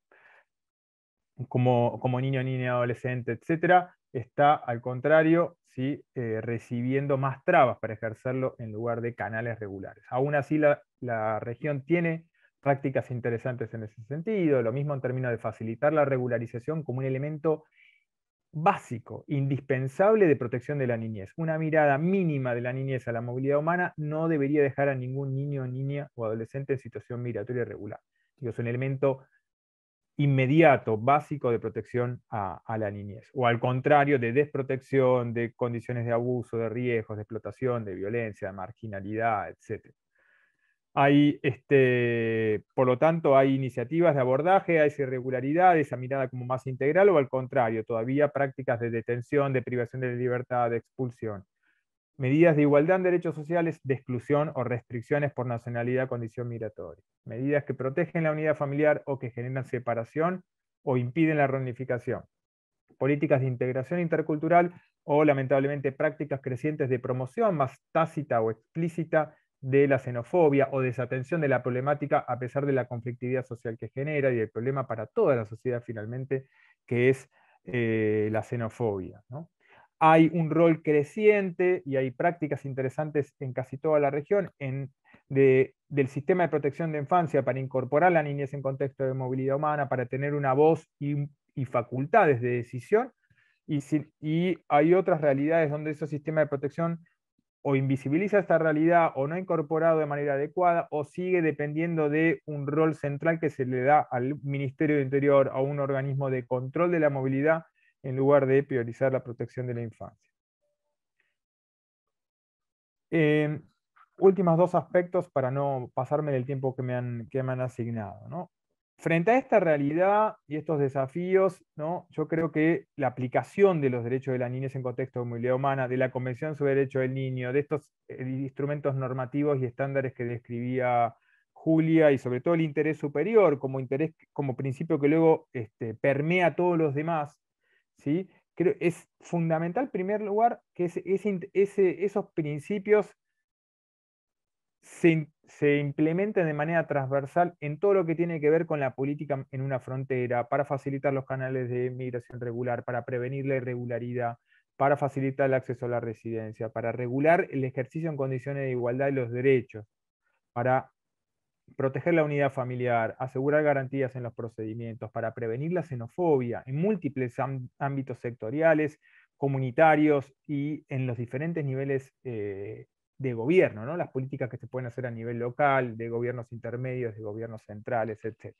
como, como niño, niña, adolescente, etc., está al contrario Eh, recibiendo más trabas para ejercerlo en lugar de canales regulares. Aún así, la, la región tiene prácticas interesantes en ese sentido, lo mismo en términos de facilitar la regularización como un elemento básico, indispensable de protección de la niñez. Una mirada mínima de la niñez a la movilidad humana no debería dejar a ningún niño, niña o adolescente en situación migratoria irregular. Es un elemento inmediato, básico de protección a, la niñez. O al contrario, de desprotección, de condiciones de abuso, de riesgos, de explotación, de violencia, de marginalidad, etc. Hay, este, por lo tanto, hay iniciativas de abordaje a esa irregularidad, esa mirada como más integral, o al contrario, todavía prácticas de detención, de privación de libertad, de expulsión. Medidas de igualdad en derechos sociales, de exclusión o restricciones por nacionalidad o condición migratoria, medidas que protegen la unidad familiar o que generan separación o impiden la reunificación, políticas de integración intercultural o lamentablemente prácticas crecientes de promoción más tácita o explícita de la xenofobia o desatención de la problemática a pesar de la conflictividad social que genera y el problema para toda la sociedad finalmente, que es eh, la xenofobia. Hay un rol creciente y hay prácticas interesantes en casi toda la región en, del sistema de protección de infancia para incorporar la niñez en contexto de movilidad humana, para tener una voz y, facultades de decisión. Y, hay otras realidades donde ese sistema de protección o invisibiliza esta realidad o no ha incorporado de manera adecuada o sigue dependiendo de un rol central que se le da al Ministerio de Interior a un organismo de control de la movilidad en lugar de priorizar la protección de la infancia. Em, últimos dos aspectos para no pasarme del tiempo que me han, que me han asignado. ¿no? Frente a esta realidad y estos desafíos, ¿no? yo creo que la aplicación de los derechos de la niñez en contexto de movilidad humana, de la Convención sobre el Derecho del Niño, de estos eh, instrumentos normativos y estándares que describía Julia, y sobre todo el interés superior como, interés, como principio que luego este, permea a todos los demás, ¿sí? creo, es fundamental, en primer lugar, que ese, esos principios se, se implementen de manera transversal en todo lo que tiene que ver con la política en una frontera, para facilitar los canales de migración regular, para prevenir la irregularidad, para facilitar el acceso a la residencia, para regular el ejercicio en condiciones de igualdad de los derechos, para proteger la unidad familiar, asegurar garantías en los procedimientos, para prevenir la xenofobia en múltiples ámbitos sectoriales, comunitarios y en los diferentes niveles eh, de gobierno, ¿no? las políticas que se pueden hacer a nivel local, de gobiernos intermedios, de gobiernos centrales, etc.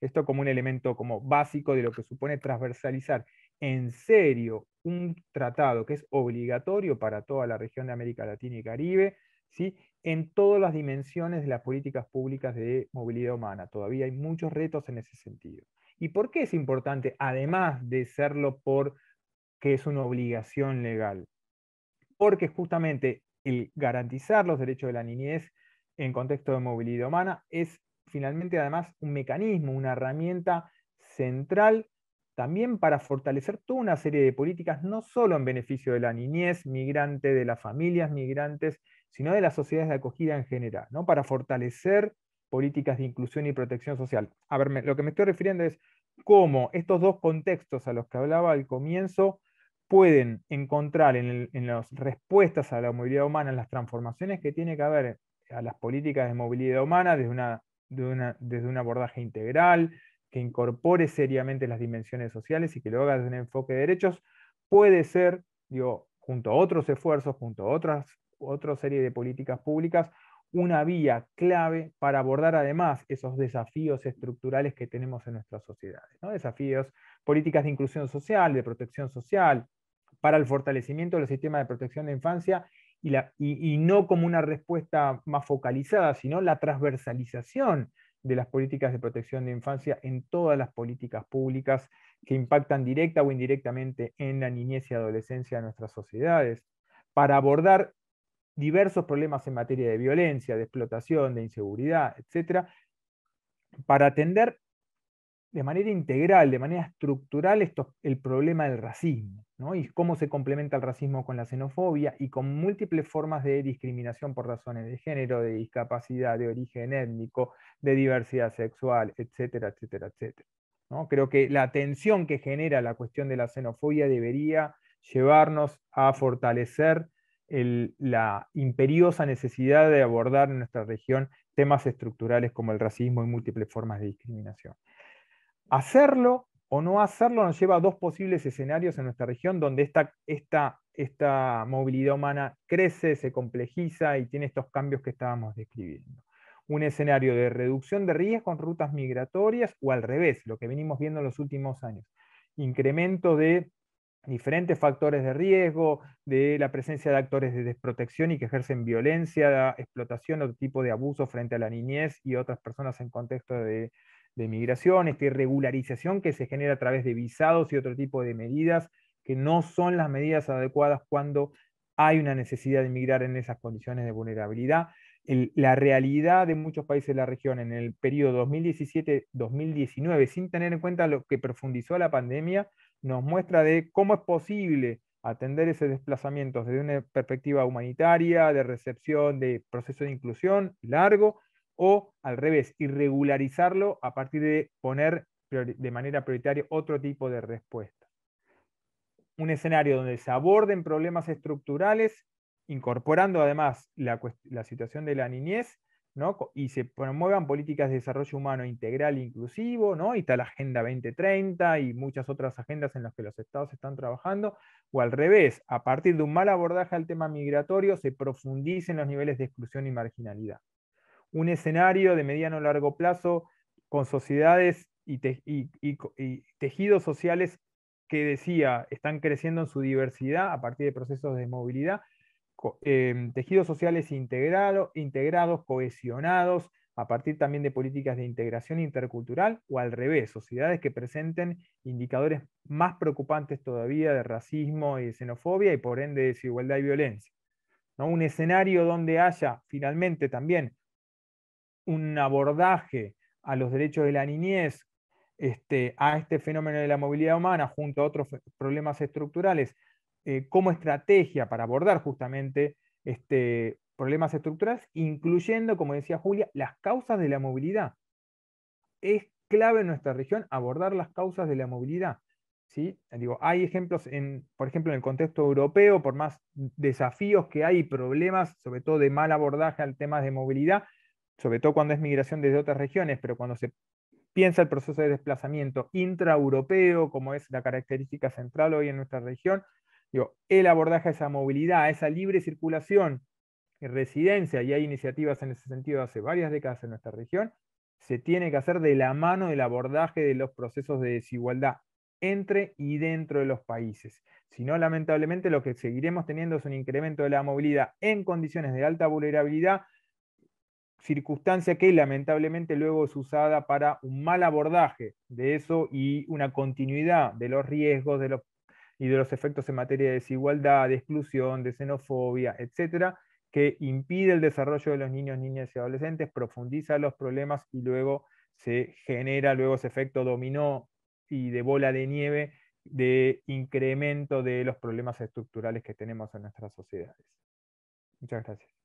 Esto como un elemento como básico de lo que supone transversalizar en serio un tratado que es obligatorio para toda la región de América Latina y Caribe, ¿sí? en todas las dimensiones de las políticas públicas de movilidad humana. Todavía hay muchos retos en ese sentido. ¿Y por qué es importante, además de serlo por que es una obligación legal? Porque justamente el garantizar los derechos de la niñez en contexto de movilidad humana es finalmente además un mecanismo, una herramienta central también para fortalecer toda una serie de políticas, no solo en beneficio de la niñez migrante, de las familias migrantes, sino de las sociedades de acogida en general, ¿no? para fortalecer políticas de inclusión y protección social. A ver, lo que me estoy refiriendo es cómo estos dos contextos a los que hablaba al comienzo pueden encontrar en, las respuestas a la movilidad humana, en las transformaciones que tiene que haber a las políticas de movilidad humana desde, una, desde un abordaje integral, que incorpore seriamente las dimensiones sociales y que lo haga desde un enfoque de derechos, puede ser, digo, junto a otros esfuerzos, junto a otras, otra serie de políticas públicas, una vía clave para abordar además esos desafíos estructurales que tenemos en nuestras sociedades. ¿no? Desafíos, políticas de inclusión social, de protección social, para el fortalecimiento del sistema de protección de infancia y, la, y, no como una respuesta más focalizada, sino la transversalización de las políticas de protección de infancia en todas las políticas públicas que impactan directa o indirectamente en la niñez y adolescencia de nuestras sociedades, para abordar diversos problemas en materia de violencia, de explotación, de inseguridad, etc., para atender de manera integral, de manera estructural, esto, el problema del racismo, y cómo se complementa el racismo con la xenofobia y con múltiples formas de discriminación por razones de género, de discapacidad, de origen étnico, de diversidad sexual, etcétera, etcétera, etcétera. ¿no? Creo que la atención que genera la cuestión de la xenofobia debería llevarnos a fortalecer la imperiosa necesidad de abordar en nuestra región temas estructurales como el racismo y múltiples formas de discriminación. Hacerlo o no hacerlo nos lleva a dos posibles escenarios en nuestra región donde esta, esta, esta movilidad humana crece, se complejiza y tiene estos cambios que estábamos describiendo. Un escenario de reducción de riesgo en rutas migratorias o al revés, lo que venimos viendo en los últimos años. Incremento de diferentes factores de riesgo, de la presencia de actores de desprotección y que ejercen violencia, explotación, otro tipo de abuso frente a la niñez y otras personas en contexto de de migración, esta irregularización que se genera a través de visados y otro tipo de medidas que no son las medidas adecuadas cuando hay una necesidad de emigrar en esas condiciones de vulnerabilidad. la realidad de muchos países de la región en el periodo 2017-2019, sin tener en cuenta lo que profundizó la pandemia, nos muestra de cómo es posible atender ese desplazamiento desde una perspectiva humanitaria, de recepción, de proceso de inclusión largo, o al revés, irregularizarlo a partir de poner de manera prioritaria otro tipo de respuesta. Un escenario donde se aborden problemas estructurales, incorporando además la, situación de la niñez, y se promuevan políticas de desarrollo humano integral e inclusivo, ¿no? y está la Agenda 2030 y muchas otras agendas en las que los estados están trabajando, o al revés, a partir de un mal abordaje al tema migratorio se profundicen los niveles de exclusión y marginalidad. Un escenario de mediano o largo plazo con sociedades y, tejidos sociales que decía están creciendo en su diversidad a partir de procesos de movilidad Em, tejidos sociales integrados, cohesionados, a partir también de políticas de integración intercultural, o al revés, sociedades que presenten indicadores más preocupantes todavía de racismo y xenofobia y por ende de desigualdad y violencia. ¿no? Un escenario donde haya finalmente también un abordaje a los derechos de la niñez, este, a este fenómeno de la movilidad humana junto a otros problemas estructurales, eh, como estrategia para abordar justamente este, problemas estructurales, incluyendo, como decía Julia, las causas de la movilidad. Es clave en nuestra región abordar las causas de la movilidad. ¿sí? Digo, hay ejemplos, en, por ejemplo, en el contexto europeo, por más desafíos que hay, problemas, sobre todo de mal abordaje al tema de movilidad, sobre todo cuando es migración desde otras regiones, pero cuando se piensa el proceso de desplazamiento intraeuropeo, como es la característica central hoy en nuestra región, el abordaje a esa movilidad, a esa libre circulación y residencia, y hay iniciativas en ese sentido hace varias décadas en nuestra región, se tiene que hacer de la mano del abordaje de los procesos de desigualdad entre y dentro de los países. Si no, lamentablemente lo que seguiremos teniendo es un incremento de la movilidad en condiciones de alta vulnerabilidad, circunstancia que lamentablemente luego es usada para un mal abordaje de eso y una continuidad de los riesgos, de los y de los efectos en materia de desigualdad, de exclusión, de xenofobia, etcétera, que impide el desarrollo de los niños, niñas y adolescentes, profundiza los problemas y luego se genera luego ese efecto dominó y de bola de nieve de incremento de los problemas estructurales que tenemos en nuestras sociedades. Muchas gracias.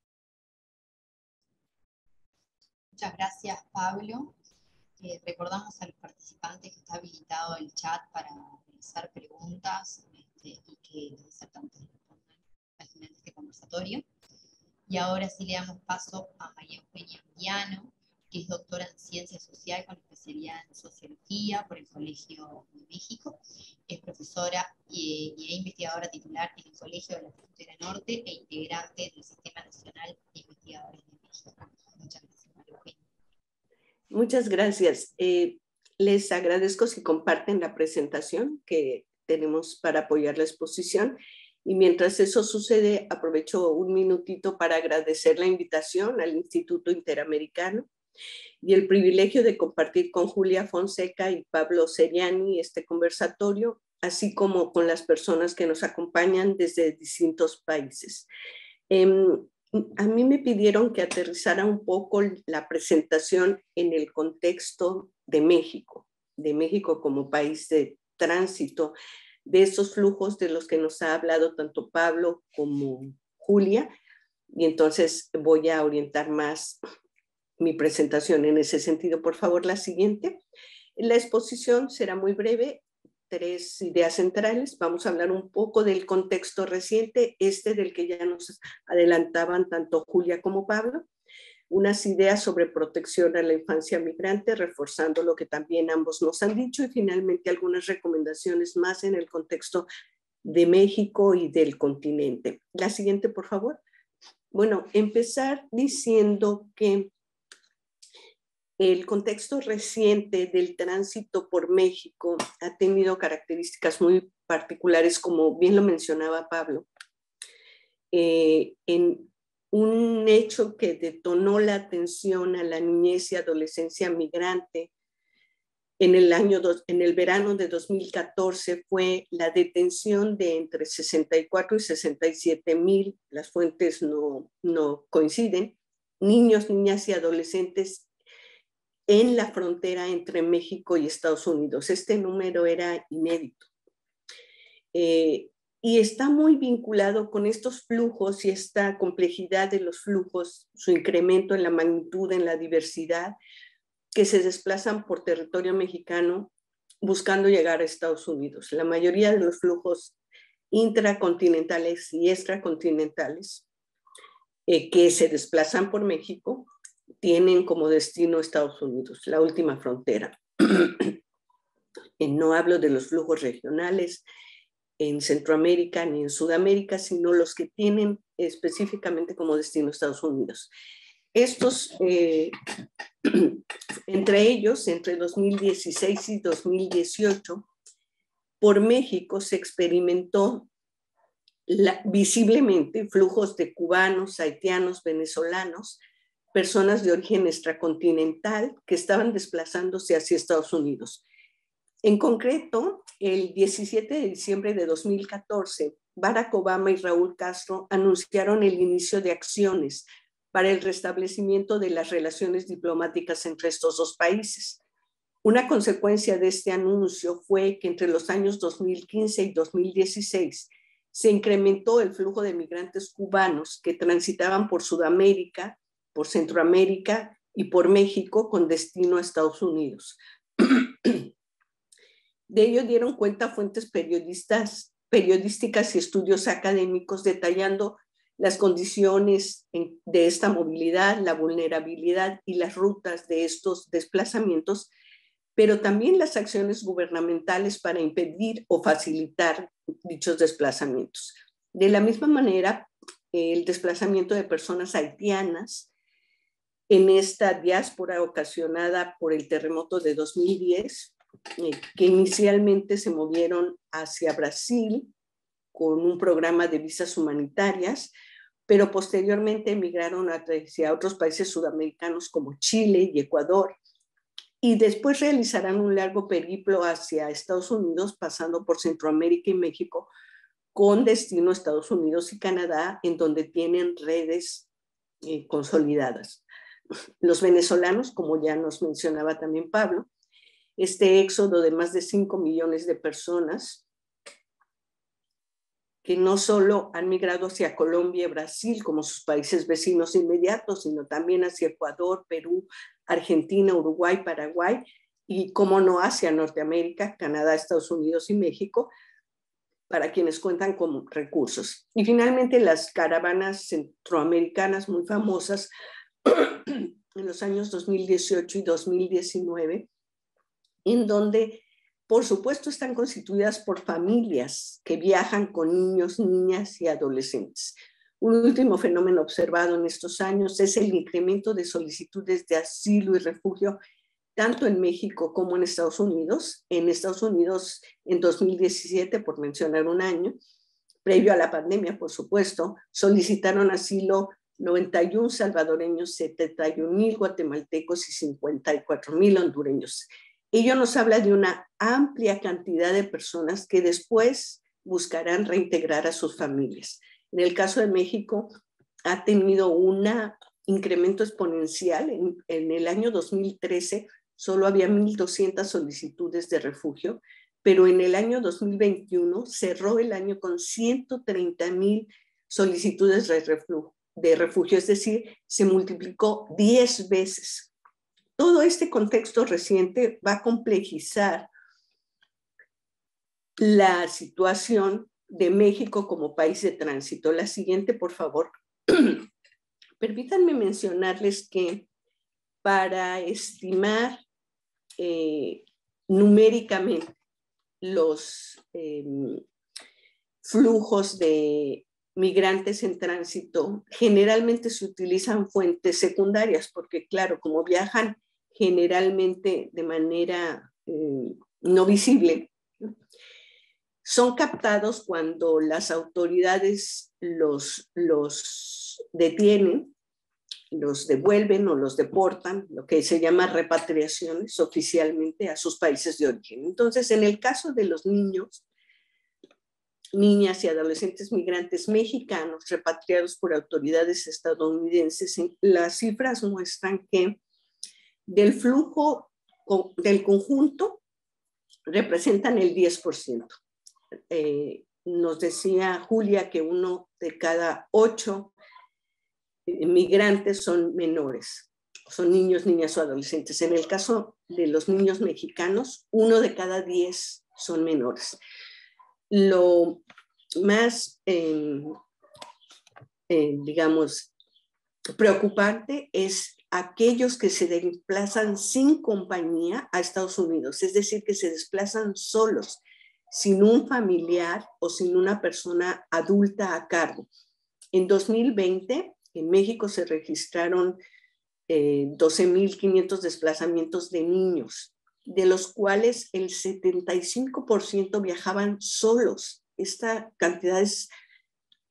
Muchas gracias, Pablo. Eh, recordamos a los participantes que está habilitado el chat para realizar preguntas este, y que los disertantes respondan al final de este conversatorio. Y ahora sí le damos paso a María Eugenia Piano, que es doctora en Ciencia Social con especialidad en Sociología por el Colegio de México. Es profesora y, y investigadora titular en el Colegio de la Frontera Norte e integrante del Sistema Nacional de Investigadores de México. Muchas gracias. Muchas gracias. Eh, les agradezco si comparten la presentación que tenemos para apoyar la exposición. Y mientras eso sucede, aprovecho un minutito para agradecer la invitación al Instituto Interamericano y el privilegio de compartir con Julia Fonseca y Pablo Seriani este conversatorio, así como con las personas que nos acompañan desde distintos países. Em, a mí me pidieron que aterrizara un poco la presentación en el contexto de México, de México como país de tránsito, de esos flujos de los que nos ha hablado tanto Pablo como Julia. Y entonces voy a orientar más mi presentación en ese sentido. Por favor, la siguiente. La exposición será muy breve tres ideas centrales. Vamos a hablar un poco del contexto reciente, este del que ya nos adelantaban tanto Julia como Pablo. Unas ideas sobre protección a la infancia migrante, reforzando lo que también ambos nos han dicho. Y finalmente algunas recomendaciones más en el contexto de México y del continente. La siguiente, por favor. Bueno, empezar diciendo que el contexto reciente del tránsito por México ha tenido características muy particulares, como bien lo mencionaba Pablo. Eh, en un hecho que detonó la atención a la niñez y adolescencia migrante, en el, año en el verano de 2014 fue la detención de entre 64 y 67 mil, las fuentes no, no coinciden, niños, niñas y adolescentes en la frontera entre México y Estados Unidos. Este número era inédito. Eh, y está muy vinculado con estos flujos y esta complejidad de los flujos, su incremento en la magnitud, en la diversidad, que se desplazan por territorio mexicano buscando llegar a Estados Unidos. La mayoría de los flujos intracontinentales y extracontinentales eh, que se desplazan por México tienen como destino Estados Unidos, la última frontera. no hablo de los flujos regionales en Centroamérica ni en Sudamérica, sino los que tienen específicamente como destino Estados Unidos. Estos, eh, entre ellos, entre 2016 y 2018, por México se experimentó visiblemente flujos de cubanos, haitianos, venezolanos, personas de origen extracontinental que estaban desplazándose hacia Estados Unidos. En concreto, el 17 de diciembre de 2014, Barack Obama y Raúl Castro anunciaron el inicio de acciones para el restablecimiento de las relaciones diplomáticas entre estos dos países. Una consecuencia de este anuncio fue que entre los años 2015 y 2016 se incrementó el flujo de migrantes cubanos que transitaban por Sudamérica, por Centroamérica y por México con destino a Estados Unidos. De ello dieron cuenta fuentes periodísticas y estudios académicos detallando las condiciones de esta movilidad, la vulnerabilidad y las rutas de estos desplazamientos, pero también las acciones gubernamentales para impedir o facilitar dichos desplazamientos. De la misma manera, el desplazamiento de personas haitianas en esta diáspora ocasionada por el terremoto de 2010, eh, que inicialmente se movieron hacia Brasil con un programa de visas humanitarias, pero posteriormente emigraron hacia otros países sudamericanos como Chile y Ecuador, y después realizarán un largo periplo hacia Estados Unidos, pasando por Centroamérica y México, con destino a Estados Unidos y Canadá, en donde tienen redes eh, consolidadas. Los venezolanos, como ya nos mencionaba también Pablo, este éxodo de más de 5 millones de personas que no solo han migrado hacia Colombia y Brasil como sus países vecinos inmediatos, sino también hacia Ecuador, Perú, Argentina, Uruguay, Paraguay y, como no, hacia Norteamérica, Canadá, Estados Unidos y México, para quienes cuentan con recursos. Y finalmente las caravanas centroamericanas muy famosas en los años 2018 y 2019, en donde por supuesto, están constituidas por familias que viajan con niños, niñas y adolescentes. Un último fenómeno observado en estos años es el incremento de solicitudes de asilo y refugio tanto en México como en Estados Unidos. En Estados Unidos, en 2017, por mencionar un año, previo a la pandemia, por supuesto, solicitaron asilo 91 salvadoreños, 71 mil guatemaltecos y 54 mil hondureños. Ello nos habla de una amplia cantidad de personas que después buscarán reintegrar a sus familias. En el caso de México, ha tenido un incremento exponencial. En, el año 2013 solo había 1.200 solicitudes de refugio, pero en el año 2021 cerró el año con 130.000 solicitudes de refugio, de refugio, es decir, se multiplicó 10 veces. Todo este contexto reciente va a complejizar la situación de México como país de tránsito. La siguiente, por favor. Permítanme mencionarles que para estimar eh, numéricamente los em, flujos de migrantes en tránsito, generalmente se utilizan fuentes secundarias, porque claro, como viajan generalmente de manera eh, no visible, son captados cuando las autoridades los, los detienen los devuelven o los deportan, lo que se llama repatriaciones oficialmente a sus países de origen. Entonces, en el caso de los niños, niñas y adolescentes migrantes mexicanos repatriados por autoridades estadounidenses, las cifras muestran que del flujo del conjunto representan el 10%. Eh, nos decía Julia que uno de cada ocho migrantes son menores, son niños, niñas o adolescentes. En el caso de los niños mexicanos, uno de cada diez son menores. Lo más, em, em, digamos, preocupante es aquellos que se desplazan sin compañía a Estados Unidos, es decir, que se desplazan solos, sin un familiar o sin una persona adulta a cargo. En 2020, en México se registraron 12.500 eh, desplazamientos de niños, de los cuales el 75% viajaban solos. Esta cantidad es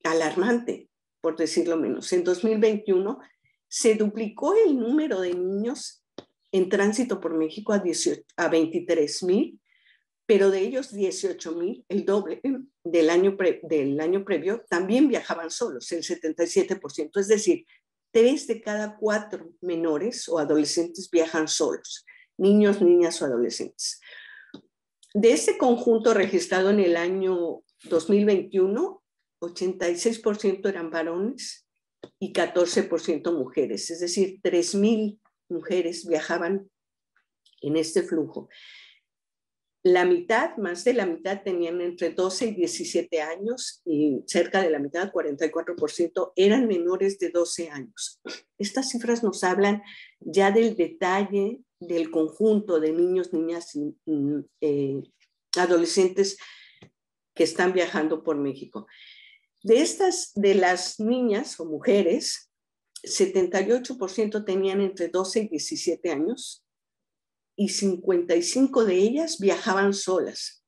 alarmante, por decirlo menos. En 2021 se duplicó el número de niños en tránsito por México a, 18, a 23 mil, pero de ellos 18 mil, el doble del año, del año previo, también viajaban solos, el 77%. Es decir, tres de cada cuatro menores o adolescentes viajan solos, niños, niñas o adolescentes. De ese conjunto registrado en el año 2021, 86% eran varones, y 14% mujeres, es decir, 3.000 mujeres viajaban en este flujo. La mitad, más de la mitad, tenían entre 12 y 17 años y cerca de la mitad, 44%, eran menores de 12 años. Estas cifras nos hablan ya del detalle del conjunto de niños, niñas y mm, eh, adolescentes que están viajando por México. De estas, de las niñas o mujeres, 78% tenían entre 12 y 17 años y 55 de ellas viajaban solas.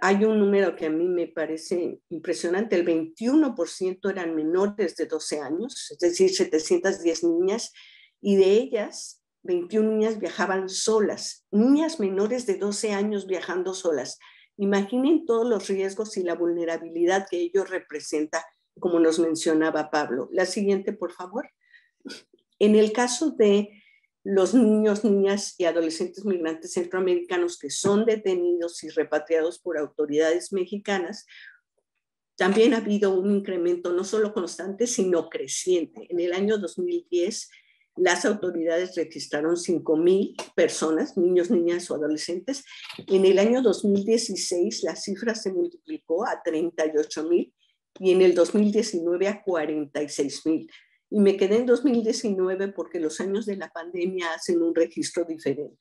Hay un número que a mí me parece impresionante, el 21% eran menores de 12 años, es decir, 710 niñas, y de ellas 21 niñas viajaban solas, niñas menores de 12 años viajando solas. Imaginen todos los riesgos y la vulnerabilidad que ello representa, como nos mencionaba Pablo. La siguiente, por favor. En el caso de los niños, niñas y adolescentes migrantes centroamericanos que son detenidos y repatriados por autoridades mexicanas, también ha habido un incremento no solo constante, sino creciente. En el año 2010 las autoridades registraron 5.000 personas, niños, niñas o adolescentes. En el año 2016 la cifra se multiplicó a 38.000 y en el 2019 a 46.000. Y me quedé en 2019 porque los años de la pandemia hacen un registro diferente.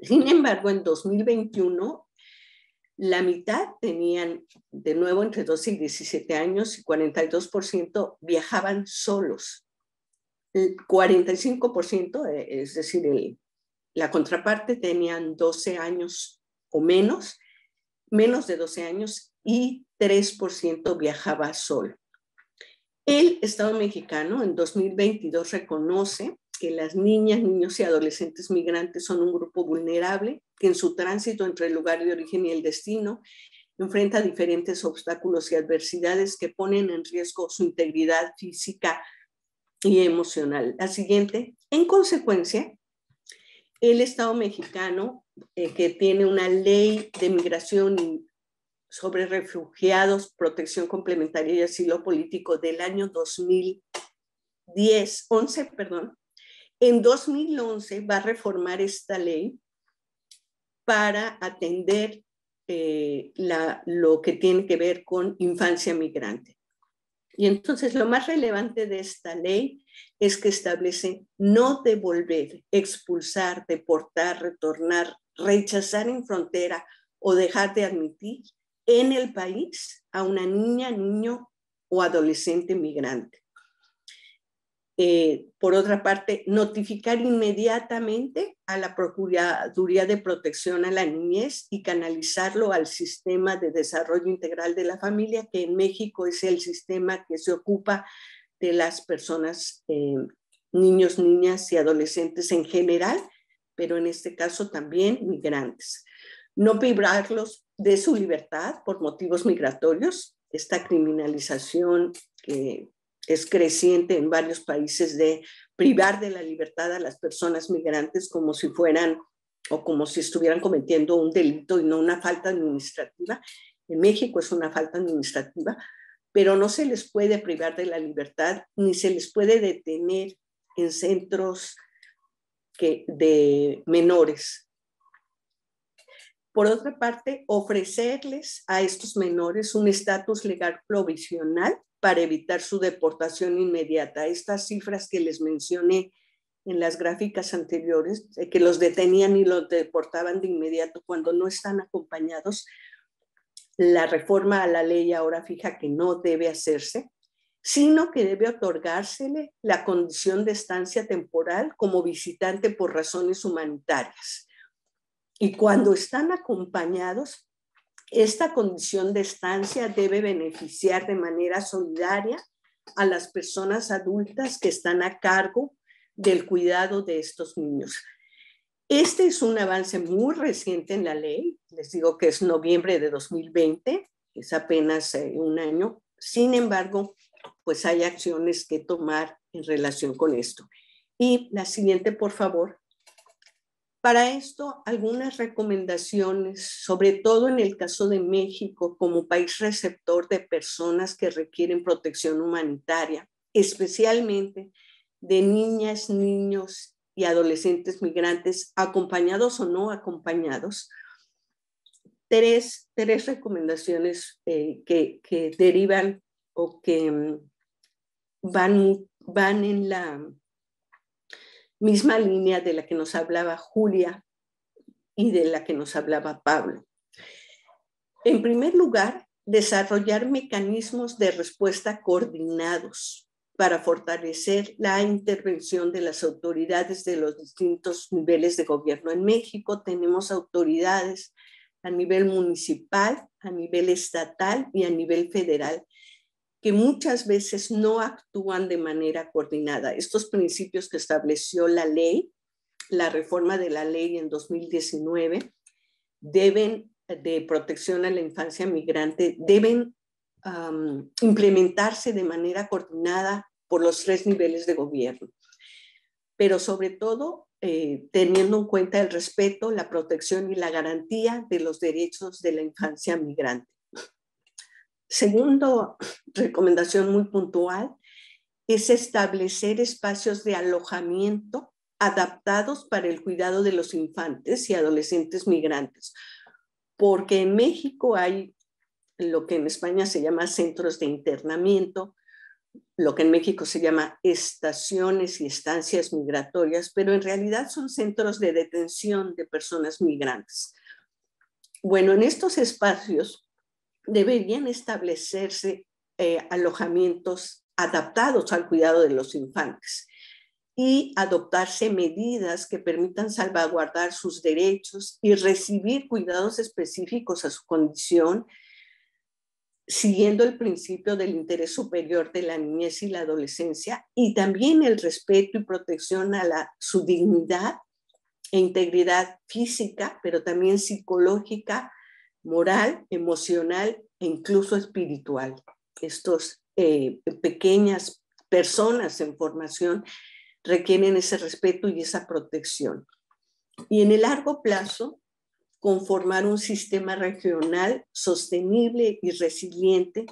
Sin embargo, en 2021 la mitad tenían de nuevo entre 12 y 17 años y 42% viajaban solos 45%, eh, es decir, la contraparte tenían 12 años o menos, menos de 12 años y 3% viajaba solo. El Estado mexicano en 2022 reconoce que las niñas, niños y adolescentes migrantes son un grupo vulnerable que en su tránsito entre el lugar de origen y el destino enfrenta diferentes obstáculos y adversidades que ponen en riesgo su integridad física, y emocional. La siguiente, en consecuencia, el Estado mexicano, eh, que tiene una ley de migración sobre refugiados, protección complementaria y asilo político del año 2010, 11, perdón, en 2011 va a reformar esta ley para atender eh, lo que tiene que ver con infancia migrante. Y entonces lo más relevante de esta ley es que establece no devolver, expulsar, deportar, retornar, rechazar en frontera o dejar de admitir en el país a una niña, niño o adolescente migrante. Eh, por otra parte, notificar inmediatamente la Procuraduría de Protección a la Niñez y canalizarlo al sistema de desarrollo integral de la familia, que en México es el sistema que se ocupa de las personas, eh, niños, niñas y adolescentes en general, pero en este caso también migrantes. No privarlos de su libertad por motivos migratorios, esta criminalización que es creciente en varios países de privar de la libertad a las personas migrantes como si fueran o como si estuvieran cometiendo un delito y no una falta administrativa. En México es una falta administrativa, pero no se les puede privar de la libertad ni se les puede detener en centros que, de menores. Por otra parte, ofrecerles a estos menores un estatus legal provisional para evitar su deportación inmediata. Estas cifras que les mencioné en las gráficas anteriores, que los detenían y los deportaban de inmediato cuando no están acompañados, la reforma a la ley ahora fija que no debe hacerse, sino que debe otorgársele la condición de estancia temporal como visitante por razones humanitarias. Y cuando están acompañados, esta condición de estancia debe beneficiar de manera solidaria a las personas adultas que están a cargo del cuidado de estos niños. Este es un avance muy reciente en la ley, les digo que es noviembre de 2020, es apenas eh, un año. Sin embargo, pues hay acciones que tomar en relación con esto. Y la siguiente, por favor. Para esto, algunas recomendaciones, sobre todo en el caso de México como país receptor de personas que requieren protección humanitaria, especialmente de niñas, niños y adolescentes migrantes, acompañados o no acompañados. Tres, tres recomendaciones eh, que, que derivan o que mm, van, van en la misma línea de la que nos hablaba Julia y de la que nos hablaba Pablo. En primer lugar, desarrollar mecanismos de respuesta coordinados para fortalecer la intervención de las autoridades de los distintos niveles de gobierno. En México tenemos autoridades a nivel municipal, a nivel estatal y a nivel federal que muchas veces no actúan de manera coordinada. Estos principios que estableció la ley, la reforma de la ley en 2019, deben de protección a la infancia migrante, deben implementarse de manera coordinada por los tres niveles de gobierno, pero sobre todo eh, teniendo en cuenta el respeto, la protección y la garantía de los derechos de la infancia migrante. Segundo recomendación muy puntual es establecer espacios de alojamiento adaptados para el cuidado de los infantes y adolescentes migrantes, porque en México hay lo que en España se llama centros de internamiento, lo que en México se llama estaciones y estancias migratorias, pero en realidad son centros de detención de personas migrantes. Bueno, en estos espacios deberían establecerse eh, alojamientos adaptados al cuidado de los infantes y adoptarse medidas que permitan salvaguardar sus derechos y recibir cuidados específicos a su condición, siguiendo el principio del interés superior de la niñez y la adolescencia y también el respeto y protección a la, su dignidad e integridad física, pero también psicológica, moral, emocional e incluso espiritual. Estos eh, pequeñas personas en formación requieren ese respeto y esa protección. Y en el largo plazo, conformar un sistema regional sostenible y resiliente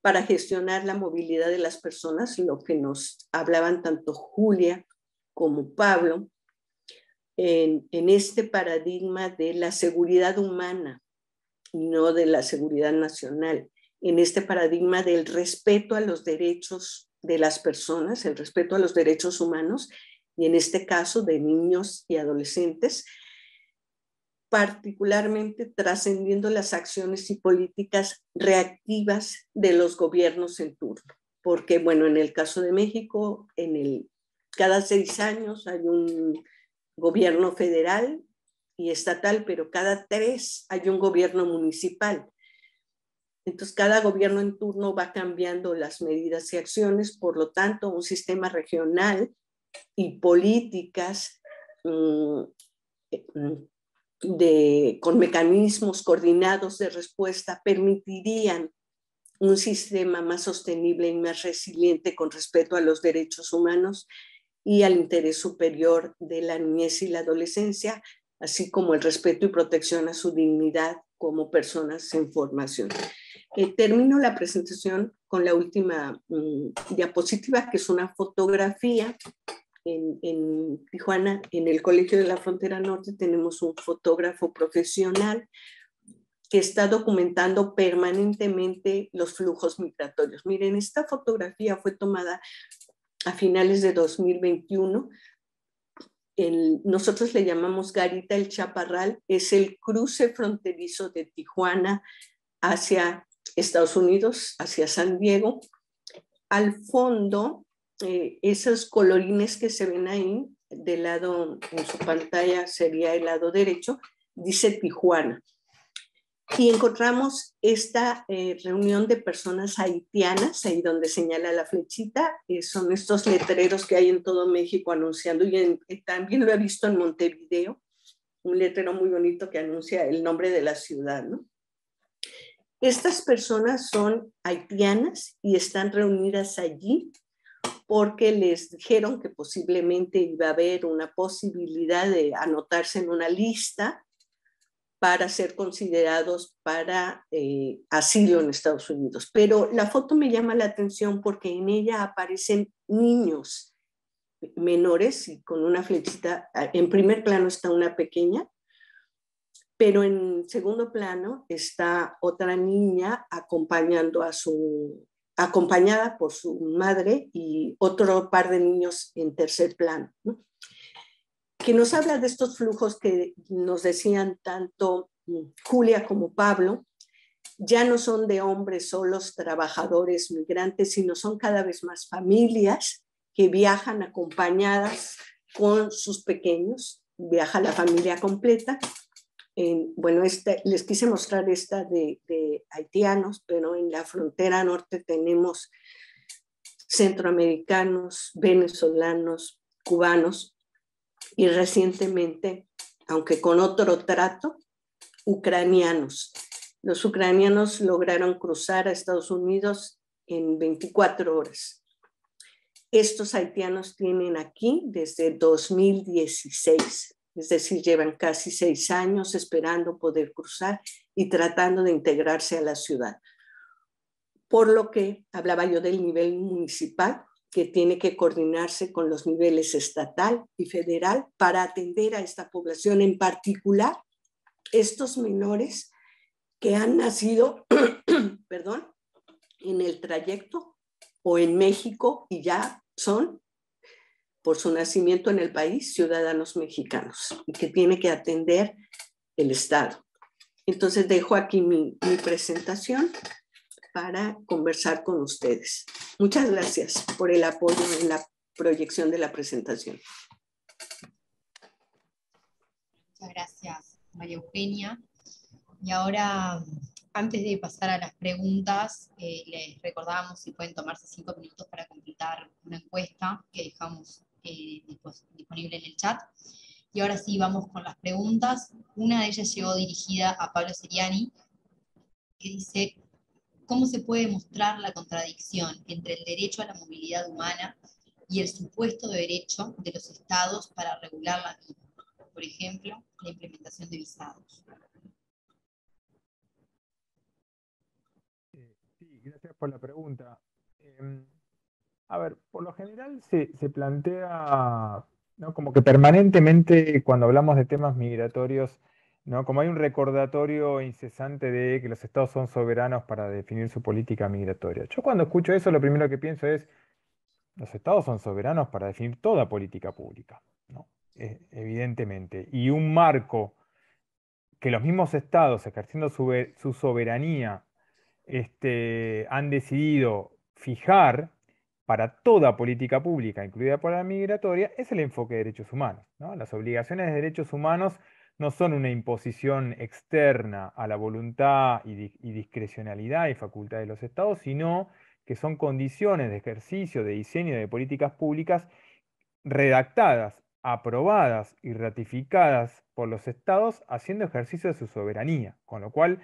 para gestionar la movilidad de las personas, lo que nos hablaban tanto Julia como Pablo, en este paradigma de la seguridad humana, y no de la seguridad nacional, en este paradigma del respeto a los derechos de las personas, el respeto a los derechos humanos, y en este caso de niños y adolescentes, particularmente trascendiendo las acciones y políticas reactivas de los gobiernos en turno. Porque, bueno, en el caso de México, en el, cada seis años hay un gobierno federal y estatal, pero cada tres hay un gobierno municipal. Entonces, cada gobierno en turno va cambiando las medidas y acciones, por lo tanto, un sistema regional y políticas mm, de, con mecanismos coordinados de respuesta permitirían un sistema más sostenible y más resiliente con respecto a los derechos humanos y al interés superior de la niñez y la adolescencia, así como el respeto y protección a su dignidad como personas en formación. Eh, termino la presentación con la última mm, diapositiva, que es una fotografía. En, en, Tijuana, en el Colegio de la Frontera Norte, tenemos un fotógrafo profesional que está documentando permanentemente los flujos migratorios. Miren, esta fotografía fue tomada a finales de 2021 nosotros le llamamos Garita el Chaparral, es el cruce fronterizo de Tijuana hacia Estados Unidos, hacia San Diego. Al fondo, eh, esos colorines que se ven ahí, del lado en su pantalla sería el lado derecho, dice Tijuana y encontramos esta eh, reunión de personas haitianas, ahí donde señala la flechita, eh, son estos letreros que hay en todo México anunciando, y eh, también lo he visto en Montevideo, un letrero muy bonito que anuncia el nombre de la ciudad. ¿no? Estas personas son haitianas y están reunidas allí porque les dijeron que posiblemente iba a haber una posibilidad de anotarse en una lista para ser considerados para eh, asilo en Estados Unidos. Pero la foto me llama la atención porque en ella aparecen niños menores y con una flechita. En primer plano está una pequeña, pero en segundo plano está otra niña acompañando a su acompañada por su madre y otro par de niños en tercer plano. ¿no? Que nos habla de estos flujos que nos decían tanto Julia como Pablo, ya no son de hombres solos, trabajadores, migrantes, sino son cada vez más familias que viajan acompañadas con sus pequeños, viaja la familia completa. bueno, este, les quise mostrar esta de, de haitianos, pero en la frontera norte tenemos centroamericanos, venezolanos, cubanos, y recientemente, aunque con otro trato, ucranianos. Los ucranianos lograron cruzar a Estados Unidos en 24 horas. Estos haitianos tienen aquí desde 2016, es decir, llevan casi seis años esperando poder cruzar y tratando de integrarse a la ciudad. Por lo que hablaba yo del nivel municipal, que tiene que coordinarse con los niveles estatal y federal para atender a esta población en particular, estos menores que han nacido, perdón, en el trayecto o en México y ya son, por su nacimiento en el país, ciudadanos mexicanos y que tiene que atender el Estado. Entonces dejo aquí mi, mi presentación para conversar con ustedes. Muchas gracias por el apoyo en la proyección de la presentación. Muchas gracias, María Eugenia. Y ahora, antes de pasar a las preguntas, eh, les recordamos si pueden tomarse cinco minutos para completar una encuesta que dejamos eh, disponible en el chat. Y ahora sí, vamos con las preguntas. Una de ellas llegó dirigida a Pablo Seriani, que dice, cómo se puede mostrar la contradicción entre el derecho a la movilidad humana y el supuesto derecho de los estados para regular la misma, por ejemplo, la implementación de visados. Sí, gracias por la pregunta. Em, a ver, por lo general se, se plantea ¿no? como que permanentemente cuando hablamos de temas migratorios, ¿no? Como hay un recordatorio incesante de que los estados son soberanos para definir su política migratoria. Yo cuando escucho eso, lo primero que pienso es, los estados son soberanos para definir toda política pública, ¿no? E, evidentemente. Y un marco que los mismos estados, ejerciendo su, soberanía, este, han decidido fijar para toda política pública, incluida por la migratoria, es el enfoque de derechos humanos. Las obligaciones de derechos humanos no son una imposición externa a la voluntad y, discrecionalidad y facultad de los estados, sino que son condiciones de ejercicio, de diseño de políticas públicas redactadas, aprobadas y ratificadas por los estados haciendo ejercicio de su soberanía, con lo cual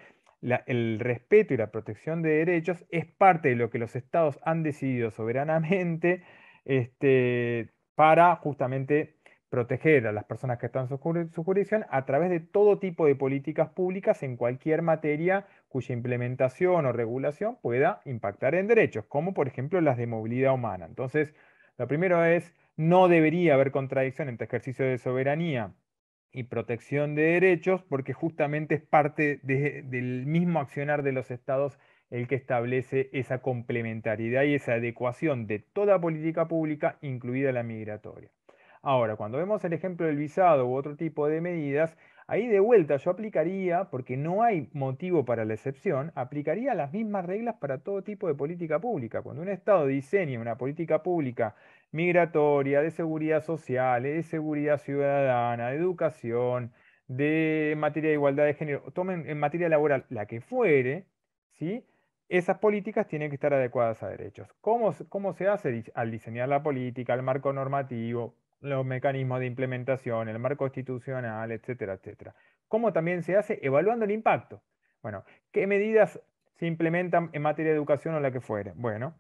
el respeto y la protección de derechos es parte de lo que los estados han decidido soberanamente este, para justamente proteger a las personas que están en su jurisdicción a través de todo tipo de políticas públicas en cualquier materia cuya implementación o regulación pueda impactar en derechos, como por ejemplo las de movilidad humana. Entonces, lo primero es, no debería haber contradicción entre ejercicio de soberanía y protección de derechos, porque justamente es parte del mismo accionar de los estados el que establece esa complementariedad y esa adecuación de toda política pública, incluida la migratoria. Ahora, cuando vemos el ejemplo del visado u otro tipo de medidas, ahí de vuelta yo aplicaría, porque no hay motivo para la excepción, aplicaría las mismas reglas para todo tipo de política pública. Cuando un Estado diseña una política pública migratoria, de seguridad social, de seguridad ciudadana, de educación, de materia de igualdad de género, tomen en materia laboral la que fuere, ¿sí? esas políticas tienen que estar adecuadas a derechos. ¿Cómo, ¿Cómo, se hace? Al diseñar la política, el marco normativo, los mecanismos de implementación, el marco constitucional, etcétera, etcétera. ¿Cómo también se hace? Evaluando el impacto. Bueno, ¿qué medidas se implementan en materia de educación o la que fuere? Bueno,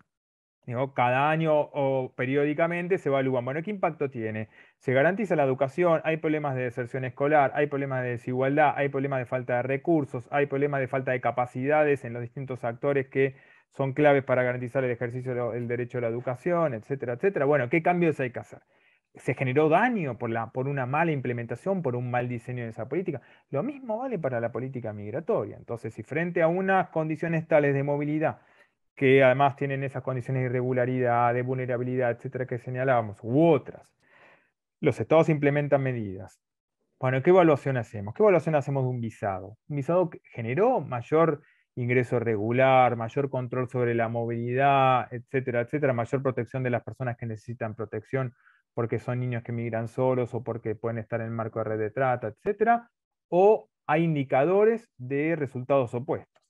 digo, cada año o periódicamente se evalúan, bueno, ¿qué impacto tiene? Se garantiza la educación, hay problemas de deserción escolar, hay problemas de desigualdad, hay problemas de falta de recursos, hay problemas de falta de capacidades en los distintos actores que son claves para garantizar el ejercicio del derecho a la educación, etcétera, etcétera. Bueno, ¿qué cambios hay que hacer? Se generó daño por, la, por una mala implementación, por un mal diseño de esa política. Lo mismo vale para la política migratoria. Entonces, si frente a unas condiciones tales de movilidad, que además tienen esas condiciones de irregularidad, de vulnerabilidad, etcétera, que señalábamos, u otras, los estados implementan medidas. Bueno, ¿qué evaluación hacemos? ¿Qué evaluación hacemos de un visado? Un visado que generó mayor ingreso regular, mayor control sobre la movilidad, etcétera, etcétera, mayor protección de las personas que necesitan protección porque son niños que migran solos o porque pueden estar en el marco de red de trata, etc. O hay indicadores de resultados opuestos.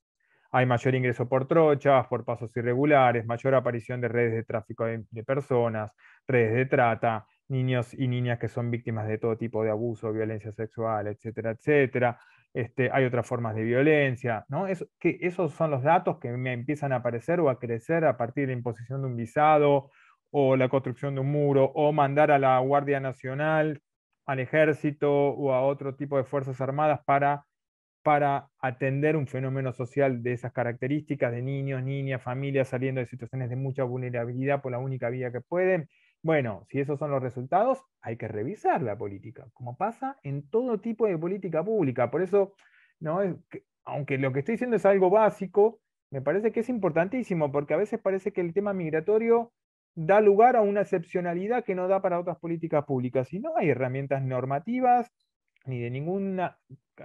Hay mayor ingreso por trochas, por pasos irregulares, mayor aparición de redes de tráfico de, personas, redes de trata, niños y niñas que son víctimas de todo tipo de abuso, violencia sexual, etcétera, etcétera. Este, hay otras formas de violencia, ¿no? que esos son los datos que me empiezan a aparecer o a crecer a partir de la imposición de un visado o la construcción de un muro, o mandar a la Guardia Nacional, al ejército o a otro tipo de fuerzas armadas para, para atender un fenómeno social de esas características, de niños, niñas, familias saliendo de situaciones de mucha vulnerabilidad por la única vía que pueden. Bueno, si esos son los resultados, hay que revisar la política, como pasa en todo tipo de política pública. Por eso, ¿no? aunque lo que estoy diciendo es algo básico, me parece que es importantísimo, porque a veces parece que el tema migratorio da lugar a una excepcionalidad que no da para otras políticas públicas. Y no hay herramientas normativas ni de, ninguna,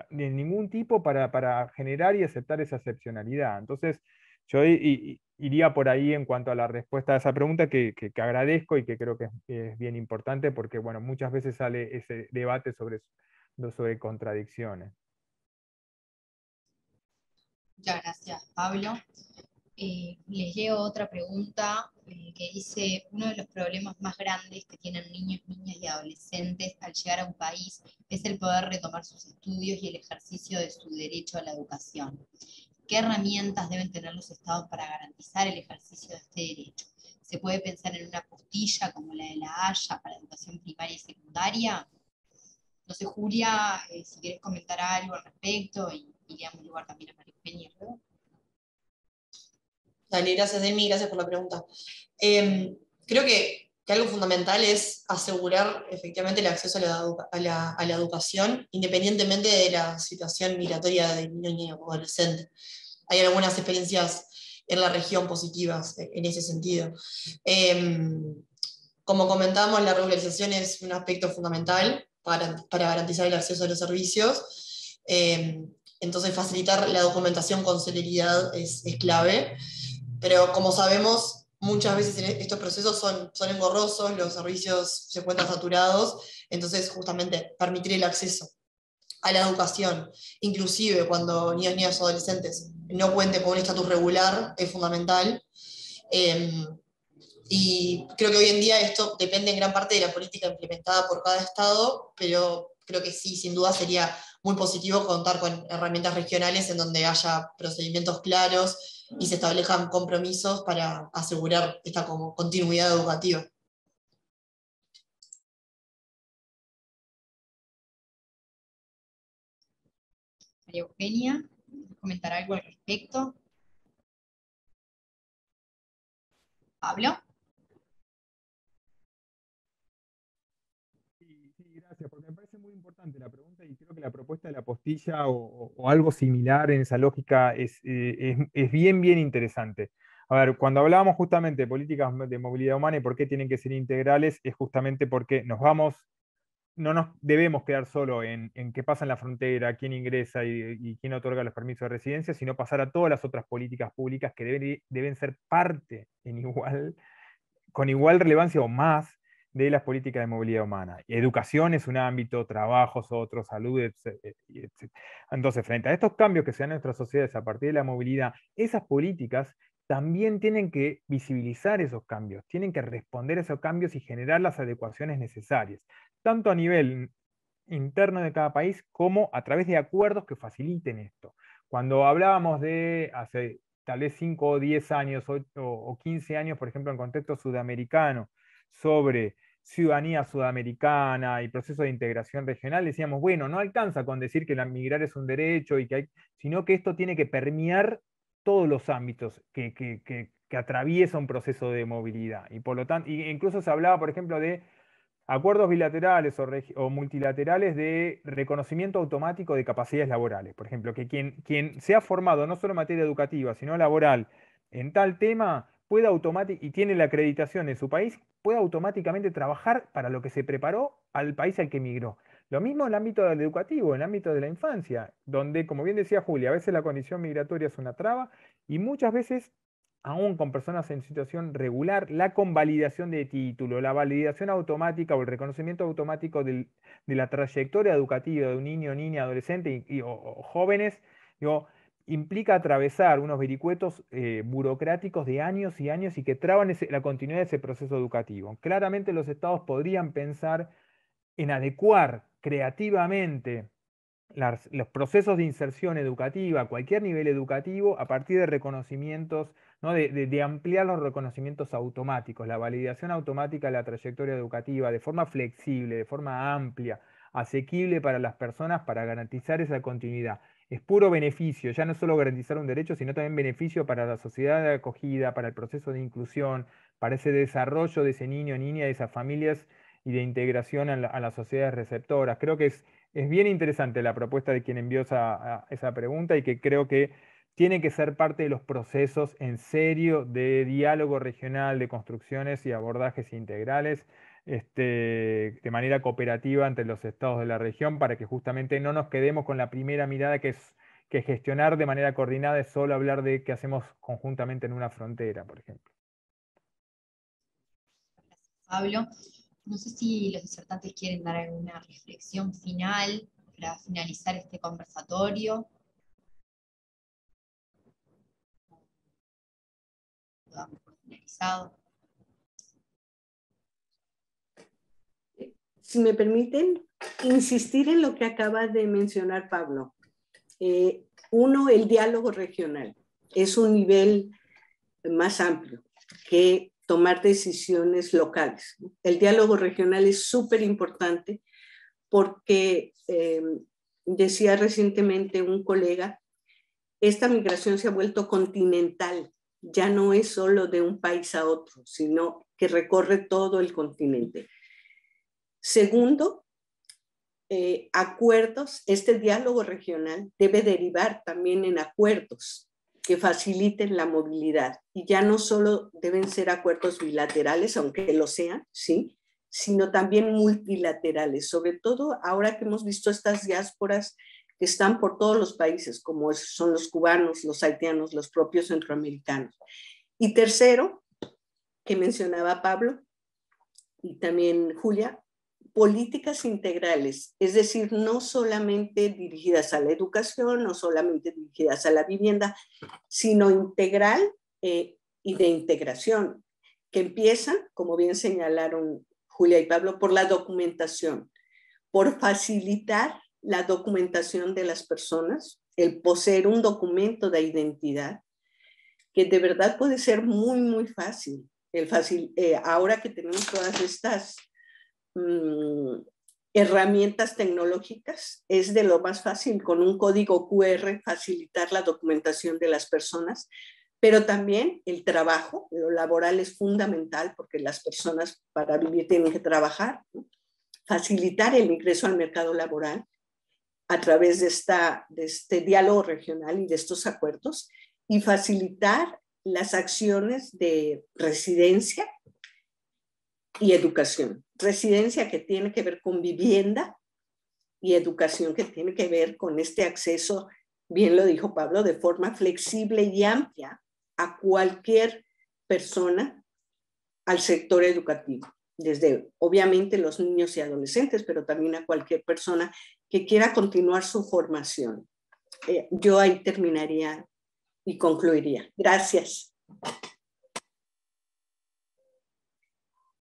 de ningún tipo para, generar y aceptar esa excepcionalidad. Entonces, yo iría por ahí en cuanto a la respuesta a esa pregunta que, agradezco y que creo que es, bien importante porque, bueno, muchas veces sale ese debate sobre, sobre contradicciones. Muchas gracias, Pablo. Eh, les leo otra pregunta eh, que dice, uno de los problemas más grandes que tienen niños, niñas y adolescentes al llegar a un país es el poder retomar sus estudios y el ejercicio de su derecho a la educación. ¿Qué herramientas deben tener los estados para garantizar el ejercicio de este derecho? ¿Se puede pensar en una postilla como la de la Haya para educación primaria y secundaria? No sé, Julia, eh, si quieres comentar algo al respecto y, y le damos lugar también a María Peña. Dale, gracias Demi, gracias por la pregunta. Em, creo que, algo fundamental es asegurar efectivamente el acceso a la, educación, independientemente de la situación migratoria del niño o adolescente. Hay algunas experiencias en la región positivas en ese sentido. Em, como comentamos, la regularización es un aspecto fundamental para, garantizar el acceso a los servicios. Em, entonces, facilitar la documentación con celeridad es, es clave. Pero como sabemos, muchas veces estos procesos son, son engorrosos, los servicios se encuentran saturados, entonces justamente permitir el acceso a la educación, inclusive cuando niños, niñas o adolescentes no cuenten con un estatus regular, es fundamental. Em, y creo que hoy en día esto depende en gran parte de la política implementada por cada estado, pero creo que sí, sin duda sería muy positivo contar con herramientas regionales en donde haya procedimientos claros y se establezcan compromisos para asegurar esta como continuidad educativa. María Eugenia, comentar algo al respecto? Pablo. Sí, gracias, porque me parece muy importante la pregunta y creo que la propuesta de la postilla o, algo similar en esa lógica eh, es, es, bien, bien interesante. A ver, cuando hablábamos justamente de políticas de movilidad humana y por qué tienen que ser integrales, es justamente porque nos vamos no nos debemos quedar solo en, qué pasa en la frontera, quién ingresa y, quién otorga los permisos de residencia, sino pasar a todas las otras políticas públicas que deben, deben ser parte en igual, con igual relevancia o más de las políticas de movilidad humana. Educación es un ámbito, trabajos otro, salud, etc. Entonces, frente a estos cambios que se dan en nuestras sociedades a partir de la movilidad, esas políticas también tienen que visibilizar esos cambios, tienen que responder a esos cambios y generar las adecuaciones necesarias tanto a nivel interno de cada país como a través de acuerdos que faciliten esto. Cuando hablábamos de hace tal vez 5 o 10 años o, 15 años, por ejemplo, en contexto sudamericano, sobre ciudadanía sudamericana y proceso de integración regional, decíamos, bueno, no alcanza con decir que migrar es un derecho, y que sino que esto tiene que permear todos los ámbitos que, que, atraviesa un proceso de movilidad. Y por lo tanto, incluso se hablaba, por ejemplo, de acuerdos bilaterales o, multilaterales de reconocimiento automático de capacidades laborales. Por ejemplo, que quien, quien se ha formado no solo en materia educativa, sino laboral en tal tema, automáticamente, y tiene la acreditación en su país, pueda automáticamente trabajar para lo que se preparó al país al que emigró. Lo mismo en el ámbito del educativo, en el ámbito de la infancia, donde, como bien decía Julia, a veces la condición migratoria es una traba y muchas veces aún con personas en situación regular, la convalidación de título, la validación automática o el reconocimiento automático de la trayectoria educativa de un niño, niña, adolescente y, o, jóvenes, implica atravesar unos vericuetos eh, burocráticos de años y años y que traban la continuidad de ese proceso educativo. Claramente los estados podrían pensar en adecuar creativamente los procesos de inserción educativa a cualquier nivel educativo a partir de reconocimientos de, ampliar los reconocimientos automáticos, la validación automática de la trayectoria educativa de forma flexible, de forma amplia, asequible para las personas para garantizar esa continuidad. Es puro beneficio, ya no solo garantizar un derecho, sino también beneficio para la sociedad de acogida, para el proceso de inclusión, para ese desarrollo de ese niño, niña, de esas familias y de integración a, las sociedades receptoras. Creo que es, es bien interesante la propuesta de quien envió esa pregunta y que creo que tiene que ser parte de los procesos en serio de diálogo regional, de construcciones y abordajes integrales este, de manera cooperativa entre los estados de la región para que justamente no nos quedemos con la primera mirada que es que gestionar de manera coordinada es solo hablar de qué hacemos conjuntamente en una frontera, por ejemplo. Gracias, Pablo. No sé si los disertantes quieren dar alguna reflexión final para finalizar este conversatorio. Si me permiten, insistir en lo que acaba de mencionar Pablo. Eh, uno, el diálogo regional. Es un nivel más amplio que tomar decisiones locales. El diálogo regional es súper importante porque, eh, decía recientemente un colega, esta migración se ha vuelto continental ya no es solo de un país a otro, sino que recorre todo el continente. Segundo, eh, acuerdos, este diálogo regional debe derivar también en acuerdos que faciliten la movilidad. Y ya no solo deben ser acuerdos bilaterales, aunque lo sean, ¿sí? sino también multilaterales, sobre todo ahora que hemos visto estas diásporas que están por todos los países, como son los cubanos, los haitianos, los propios centroamericanos. Y tercero, que mencionaba Pablo y también Julia, políticas integrales, es decir, no solamente dirigidas a la educación, no solamente dirigidas a la vivienda, sino integral eh, y de integración, que empieza, como bien señalaron Julia y Pablo, por la documentación, por facilitar la documentación de las personas, el poseer un documento de identidad, que de verdad puede ser muy, muy fácil. El fácil eh, ahora que tenemos todas estas mm, herramientas tecnológicas, es de lo más fácil con un código QR facilitar la documentación de las personas, pero también el trabajo, lo laboral es fundamental porque las personas para vivir tienen que trabajar, facilitar el ingreso al mercado laboral a través de, esta, de este diálogo regional y de estos acuerdos y facilitar las acciones de residencia y educación. Residencia que tiene que ver con vivienda y educación que tiene que ver con este acceso, bien lo dijo Pablo, de forma flexible y amplia a cualquier persona al sector educativo, desde obviamente los niños y adolescentes, pero también a cualquier persona que quiera continuar su formación. Eh, yo ahí terminaría y concluiría. Gracias.